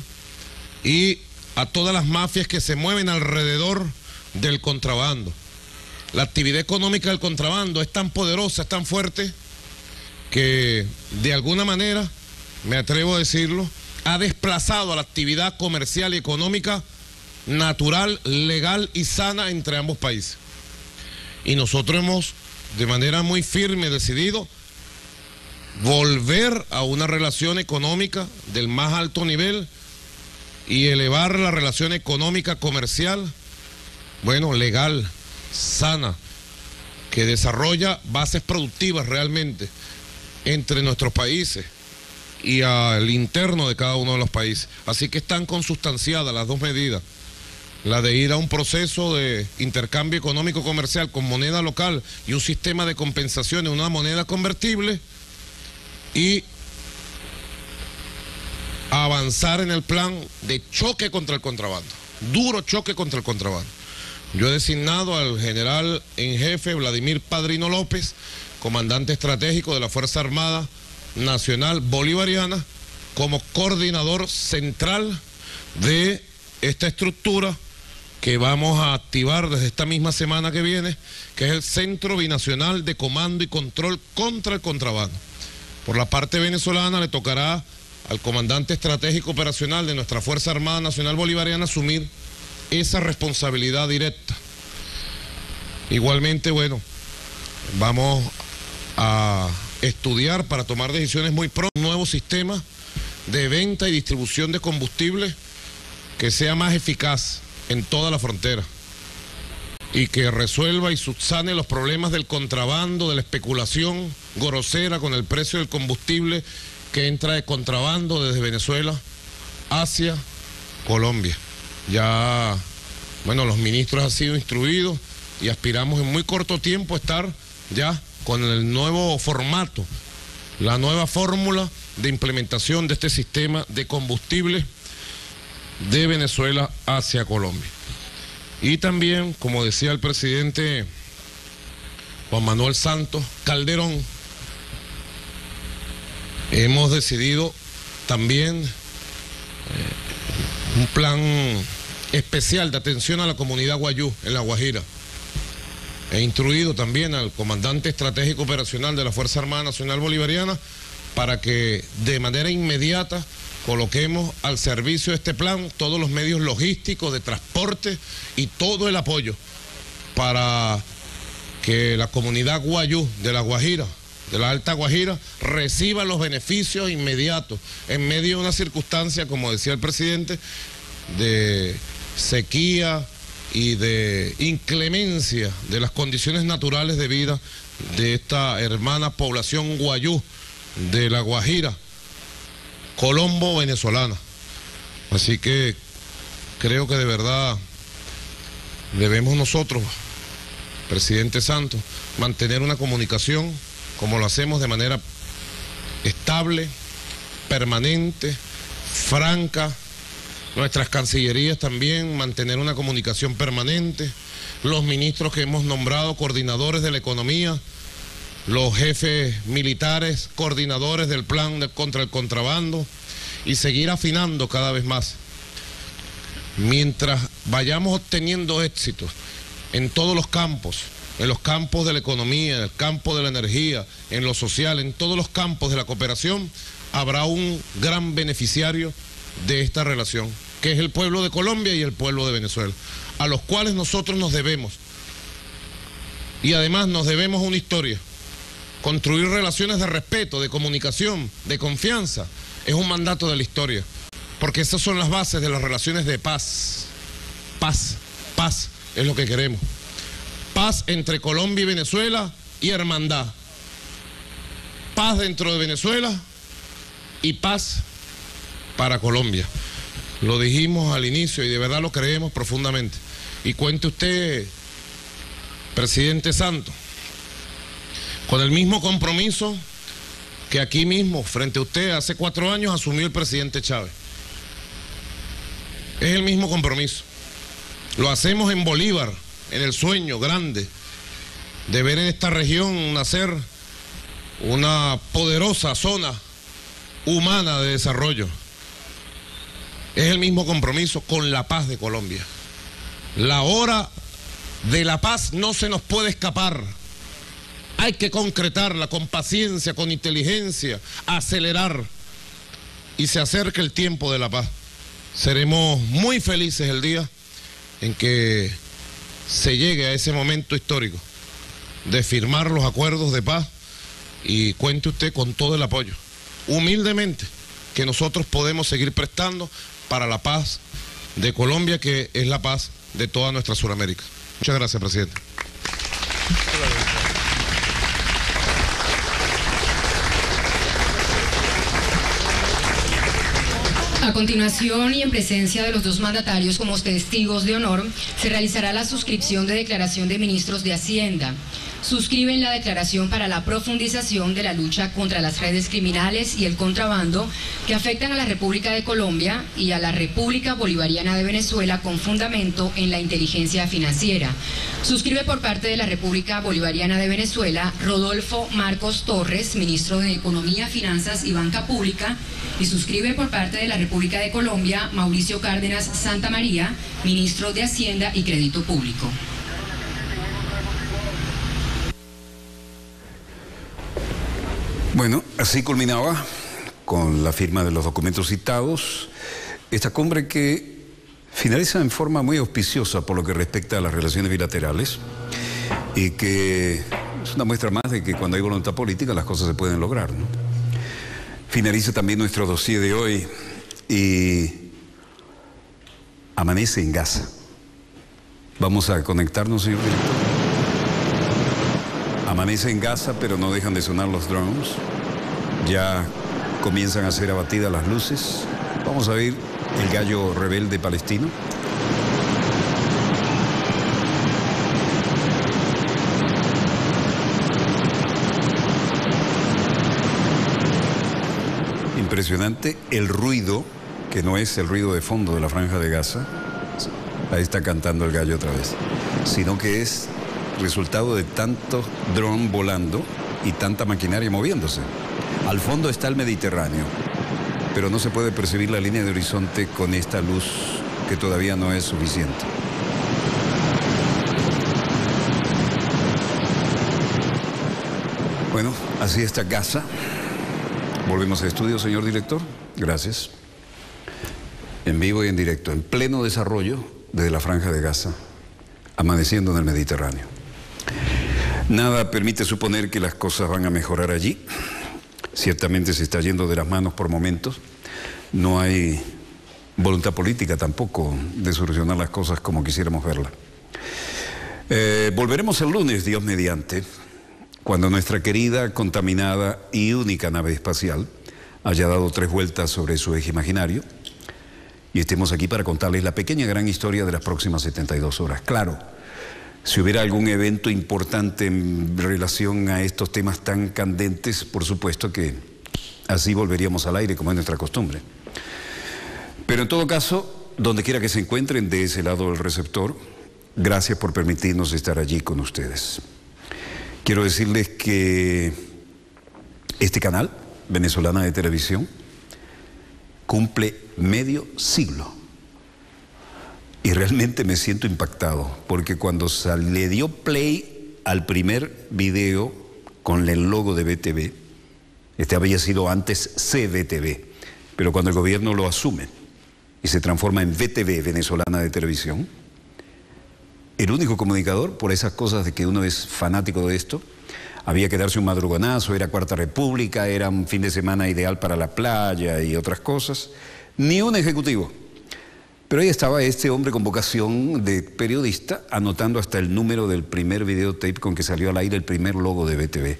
S9: y a todas las mafias que se mueven alrededor del contrabando. La actividad económica del contrabando es tan poderosa, es tan fuerte, que de alguna manera, me atrevo a decirlo, ha desplazado a la actividad comercial y económica natural, legal y sana entre ambos países. Y nosotros hemos, de manera muy firme, decidido volver a una relación económica del más alto nivel y elevar la relación económica comercial, bueno, legal, sana, que desarrolla bases productivas realmente entre nuestros países y al interno de cada uno de los países. Así que están consustanciadas las dos medidas. La de ir a un proceso de intercambio económico comercial con moneda local y un sistema de compensación en una moneda convertible y avanzar en el plan de choque contra el contrabando, duro choque contra el contrabando. Yo he designado al general en jefe Vladimir Padrino López, comandante estratégico de la Fuerza Armada Nacional Bolivariana, como coordinador central de esta estructura que vamos a activar desde esta misma semana que viene, que es el Centro Binacional de Comando y Control contra el Contrabando. Por la parte venezolana le tocará al comandante estratégico operacional de nuestra Fuerza Armada Nacional Bolivariana asumir esa responsabilidad directa. Igualmente, bueno, vamos a estudiar para tomar decisiones muy pronto un nuevo sistema de venta y distribución de combustible que sea más eficaz en toda la frontera y que resuelva y subsane los problemas del contrabando, de la especulación grosera con el precio del combustible que entra de contrabando desde Venezuela hacia Colombia. Ya, bueno, los ministros han sido instruidos y aspiramos en muy corto tiempo a estar ya con el nuevo formato, la nueva fórmula de implementación de este sistema de combustible de Venezuela hacia Colombia. Y también, como decía el presidente Juan Manuel Santos Calderón, hemos decidido también eh, un plan especial de atención a la comunidad guayú en La Guajira. He instruido también al comandante estratégico operacional de la Fuerza Armada Nacional Bolivariana para que de manera inmediata coloquemos al servicio de este plan todos los medios logísticos de transporte y todo el apoyo para que la comunidad guayú de la Guajira, de la Alta Guajira, reciba los beneficios inmediatos en medio de una circunstancia, como decía el presidente, de sequía y de inclemencia de las condiciones naturales de vida de esta hermana población guayú de la Guajira colombo venezolana. Así que creo que de verdad debemos nosotros, presidente Santos, mantener una comunicación como lo hacemos de manera estable, permanente, franca. Nuestras cancillerías también mantener una comunicación permanente. Los ministros que hemos nombrado coordinadores de la economía, los jefes militares, coordinadores del plan contra el contrabando y seguir afinando cada vez más. Mientras vayamos obteniendo éxitos en todos los campos, en los campos de la economía, en el campo de la energía, en lo social, en todos los campos de la cooperación, habrá un gran beneficiario de esta relación, que es el pueblo de Colombia y el pueblo de Venezuela, a los cuales nosotros nos debemos. Y además nos debemos una historia. Construir relaciones de respeto, de comunicación, de confianza, es un mandato de la historia. Porque esas son las bases de las relaciones de paz. Paz, paz es lo que queremos. Paz entre Colombia y Venezuela y hermandad. Paz dentro de Venezuela y paz para Colombia. Lo dijimos al inicio y de verdad lo creemos profundamente. Y cuente usted, presidente Santo, con el mismo compromiso que aquí mismo, frente a usted, hace cuatro años asumió el presidente Chávez. Es el mismo compromiso. Lo hacemos en Bolívar, en el sueño grande de ver en esta región nacer una poderosa zona humana de desarrollo. Es el mismo compromiso con la paz de Colombia. La hora de la paz no se nos puede escapar. Hay que concretarla con paciencia, con inteligencia, acelerar y se acerca el tiempo de la paz. Seremos muy felices el día en que se llegue a ese momento histórico de firmar los acuerdos de paz y cuente usted con todo el apoyo, humildemente, que nosotros podemos seguir prestando para la paz de Colombia, que es la paz de toda nuestra Sudamérica. Muchas gracias, presidente.
S10: A continuación y en presencia de los dos mandatarios como testigos de honor, se realizará la suscripción de declaración de ministros de Hacienda. Suscriben la declaración para la profundización de la lucha contra las redes criminales y el contrabando que afectan a la República de Colombia y a la República Bolivariana de Venezuela con fundamento en la inteligencia financiera. Suscribe por parte de la República Bolivariana de Venezuela Rodolfo Marcos Torres, ministro de Economía, Finanzas y Banca Pública, y suscribe por parte de la República de Colombia Mauricio Cárdenas Santa María, ministro de Hacienda y Crédito Público.
S1: Bueno, así culminaba con la firma de los documentos citados esta cumbre que finaliza en forma muy auspiciosa por lo que respecta a las relaciones bilaterales y que es una muestra más de que cuando hay voluntad política las cosas se pueden lograr. Finaliza también nuestro dossier de hoy y amanece en Gaza. Vamos a conectarnos, señor director. Amanece en Gaza, pero no dejan de sonar los drones. Ya comienzan a ser abatidas las luces. Vamos a ver el gallo rebelde palestino. Impresionante el ruido, que no es el ruido de fondo de la franja de Gaza. Ahí está cantando el gallo otra vez. Sino que es resultado de tanto dron volando y tanta maquinaria moviéndose. Al fondo está el Mediterráneo, pero no se puede percibir la línea de horizonte con esta luz que todavía no es suficiente. Bueno, así está Gaza. Volvemos al estudio, señor director. Gracias. En vivo y en directo, en pleno desarrollo desde la franja de Gaza, amaneciendo en el Mediterráneo. Nada permite suponer que las cosas van a mejorar allí. Ciertamente se está yendo de las manos por momentos. No hay voluntad política tampoco de solucionar las cosas como quisiéramos verlas. Eh, volveremos el lunes, Dios mediante, cuando nuestra querida, contaminada y única nave espacial haya dado tres vueltas sobre su eje imaginario y estemos aquí para contarles la pequeña gran historia de las próximas 72 horas. Claro, si hubiera algún evento importante en relación a estos temas tan candentes, por supuesto que así volveríamos al aire como es nuestra costumbre. Pero en todo caso, donde quiera que se encuentren de ese lado del receptor, gracias por permitirnos estar allí con ustedes. Quiero decirles que este canal, Venezolana de Televisión, cumple medio siglo y realmente me siento impactado, porque cuando le dio play al primer video con el logo de BTV, este había sido antes CBTV, pero cuando el gobierno lo asume y se transforma en VTV, Venezolana de Televisión, el único comunicador, por esas cosas de que uno es fanático de esto, había que darse un madrugonazo, era Cuarta República, era un fin de semana ideal para la playa y otras cosas, ni un ejecutivo pero ahí estaba este hombre con vocación de periodista anotando hasta el número del primer videotape con que salió al aire el primer logo de BTV.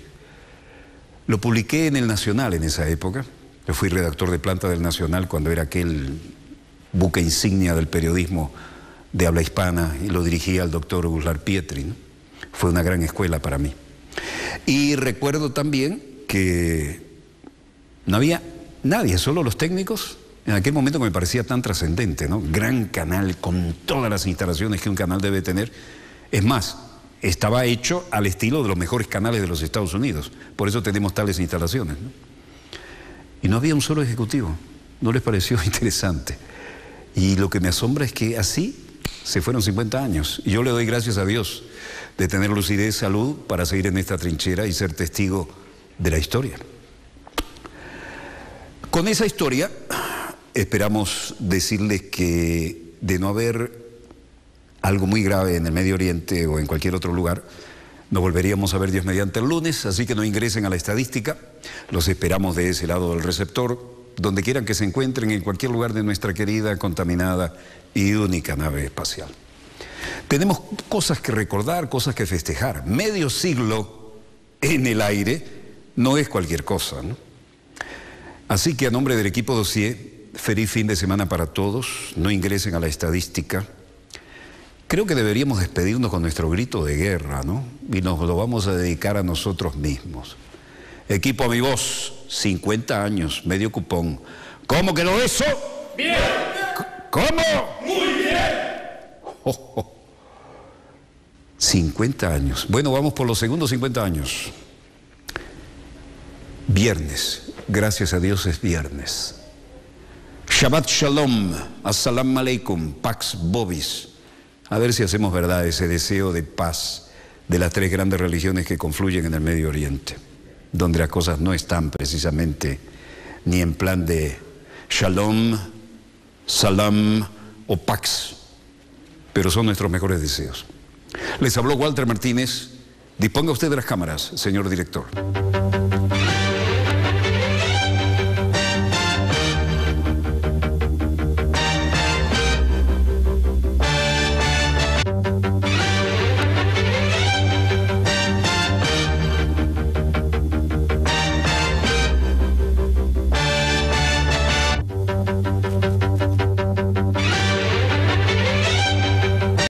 S1: Lo publiqué en el Nacional en esa época. Yo fui redactor de planta del Nacional cuando era aquel buque insignia del periodismo de habla hispana y lo dirigía al doctor Guslar Pietri. Fue una gran escuela para mí. Y recuerdo también que no había nadie, solo los técnicos en aquel momento que me parecía tan trascendente, ¿no? Gran canal con todas las instalaciones que un canal debe tener. Es más, estaba hecho al estilo de los mejores canales de los Estados Unidos. Por eso tenemos tales instalaciones. Y no había un solo ejecutivo. ¿No les pareció interesante? Y lo que me asombra es que así se fueron 50 años. Y yo le doy gracias a Dios de tener lucidez, salud para seguir en esta trinchera y ser testigo de la historia. Con esa historia esperamos decirles que de no haber algo muy grave en el Medio Oriente o en cualquier otro lugar, nos volveríamos a ver Dios mediante el lunes, así que no ingresen a la estadística, los esperamos de ese lado del receptor, donde quieran que se encuentren, en cualquier lugar de nuestra querida, contaminada y única nave espacial. Tenemos cosas que recordar, cosas que festejar. Medio siglo en el aire no es cualquier cosa, ¿no? Así que a nombre del equipo Dossier, feliz fin de semana para todos, no ingresen a la estadística, Creo que deberíamos despedirnos con nuestro grito de guerra, ¿no? Y nos lo vamos a dedicar a nosotros mismos. Equipo a mi voz, 50 años, medio cupón. ¿Cómo quedó eso?
S11: Bien.
S1: ¿Cómo?
S11: Muy bien.
S1: 50 años. Bueno, vamos por los segundos 50 años. Viernes. Gracias a Dios es viernes. Shabbat Shalom. Assalamu alaikum. Pax Bobis. A ver si hacemos verdad ese deseo de paz de las tres grandes religiones que confluyen en el Medio Oriente, donde las cosas no están precisamente ni en plan de shalom, salam o pax, pero son nuestros mejores deseos. Les habló Walter Martínez. Disponga usted de las cámaras, señor director.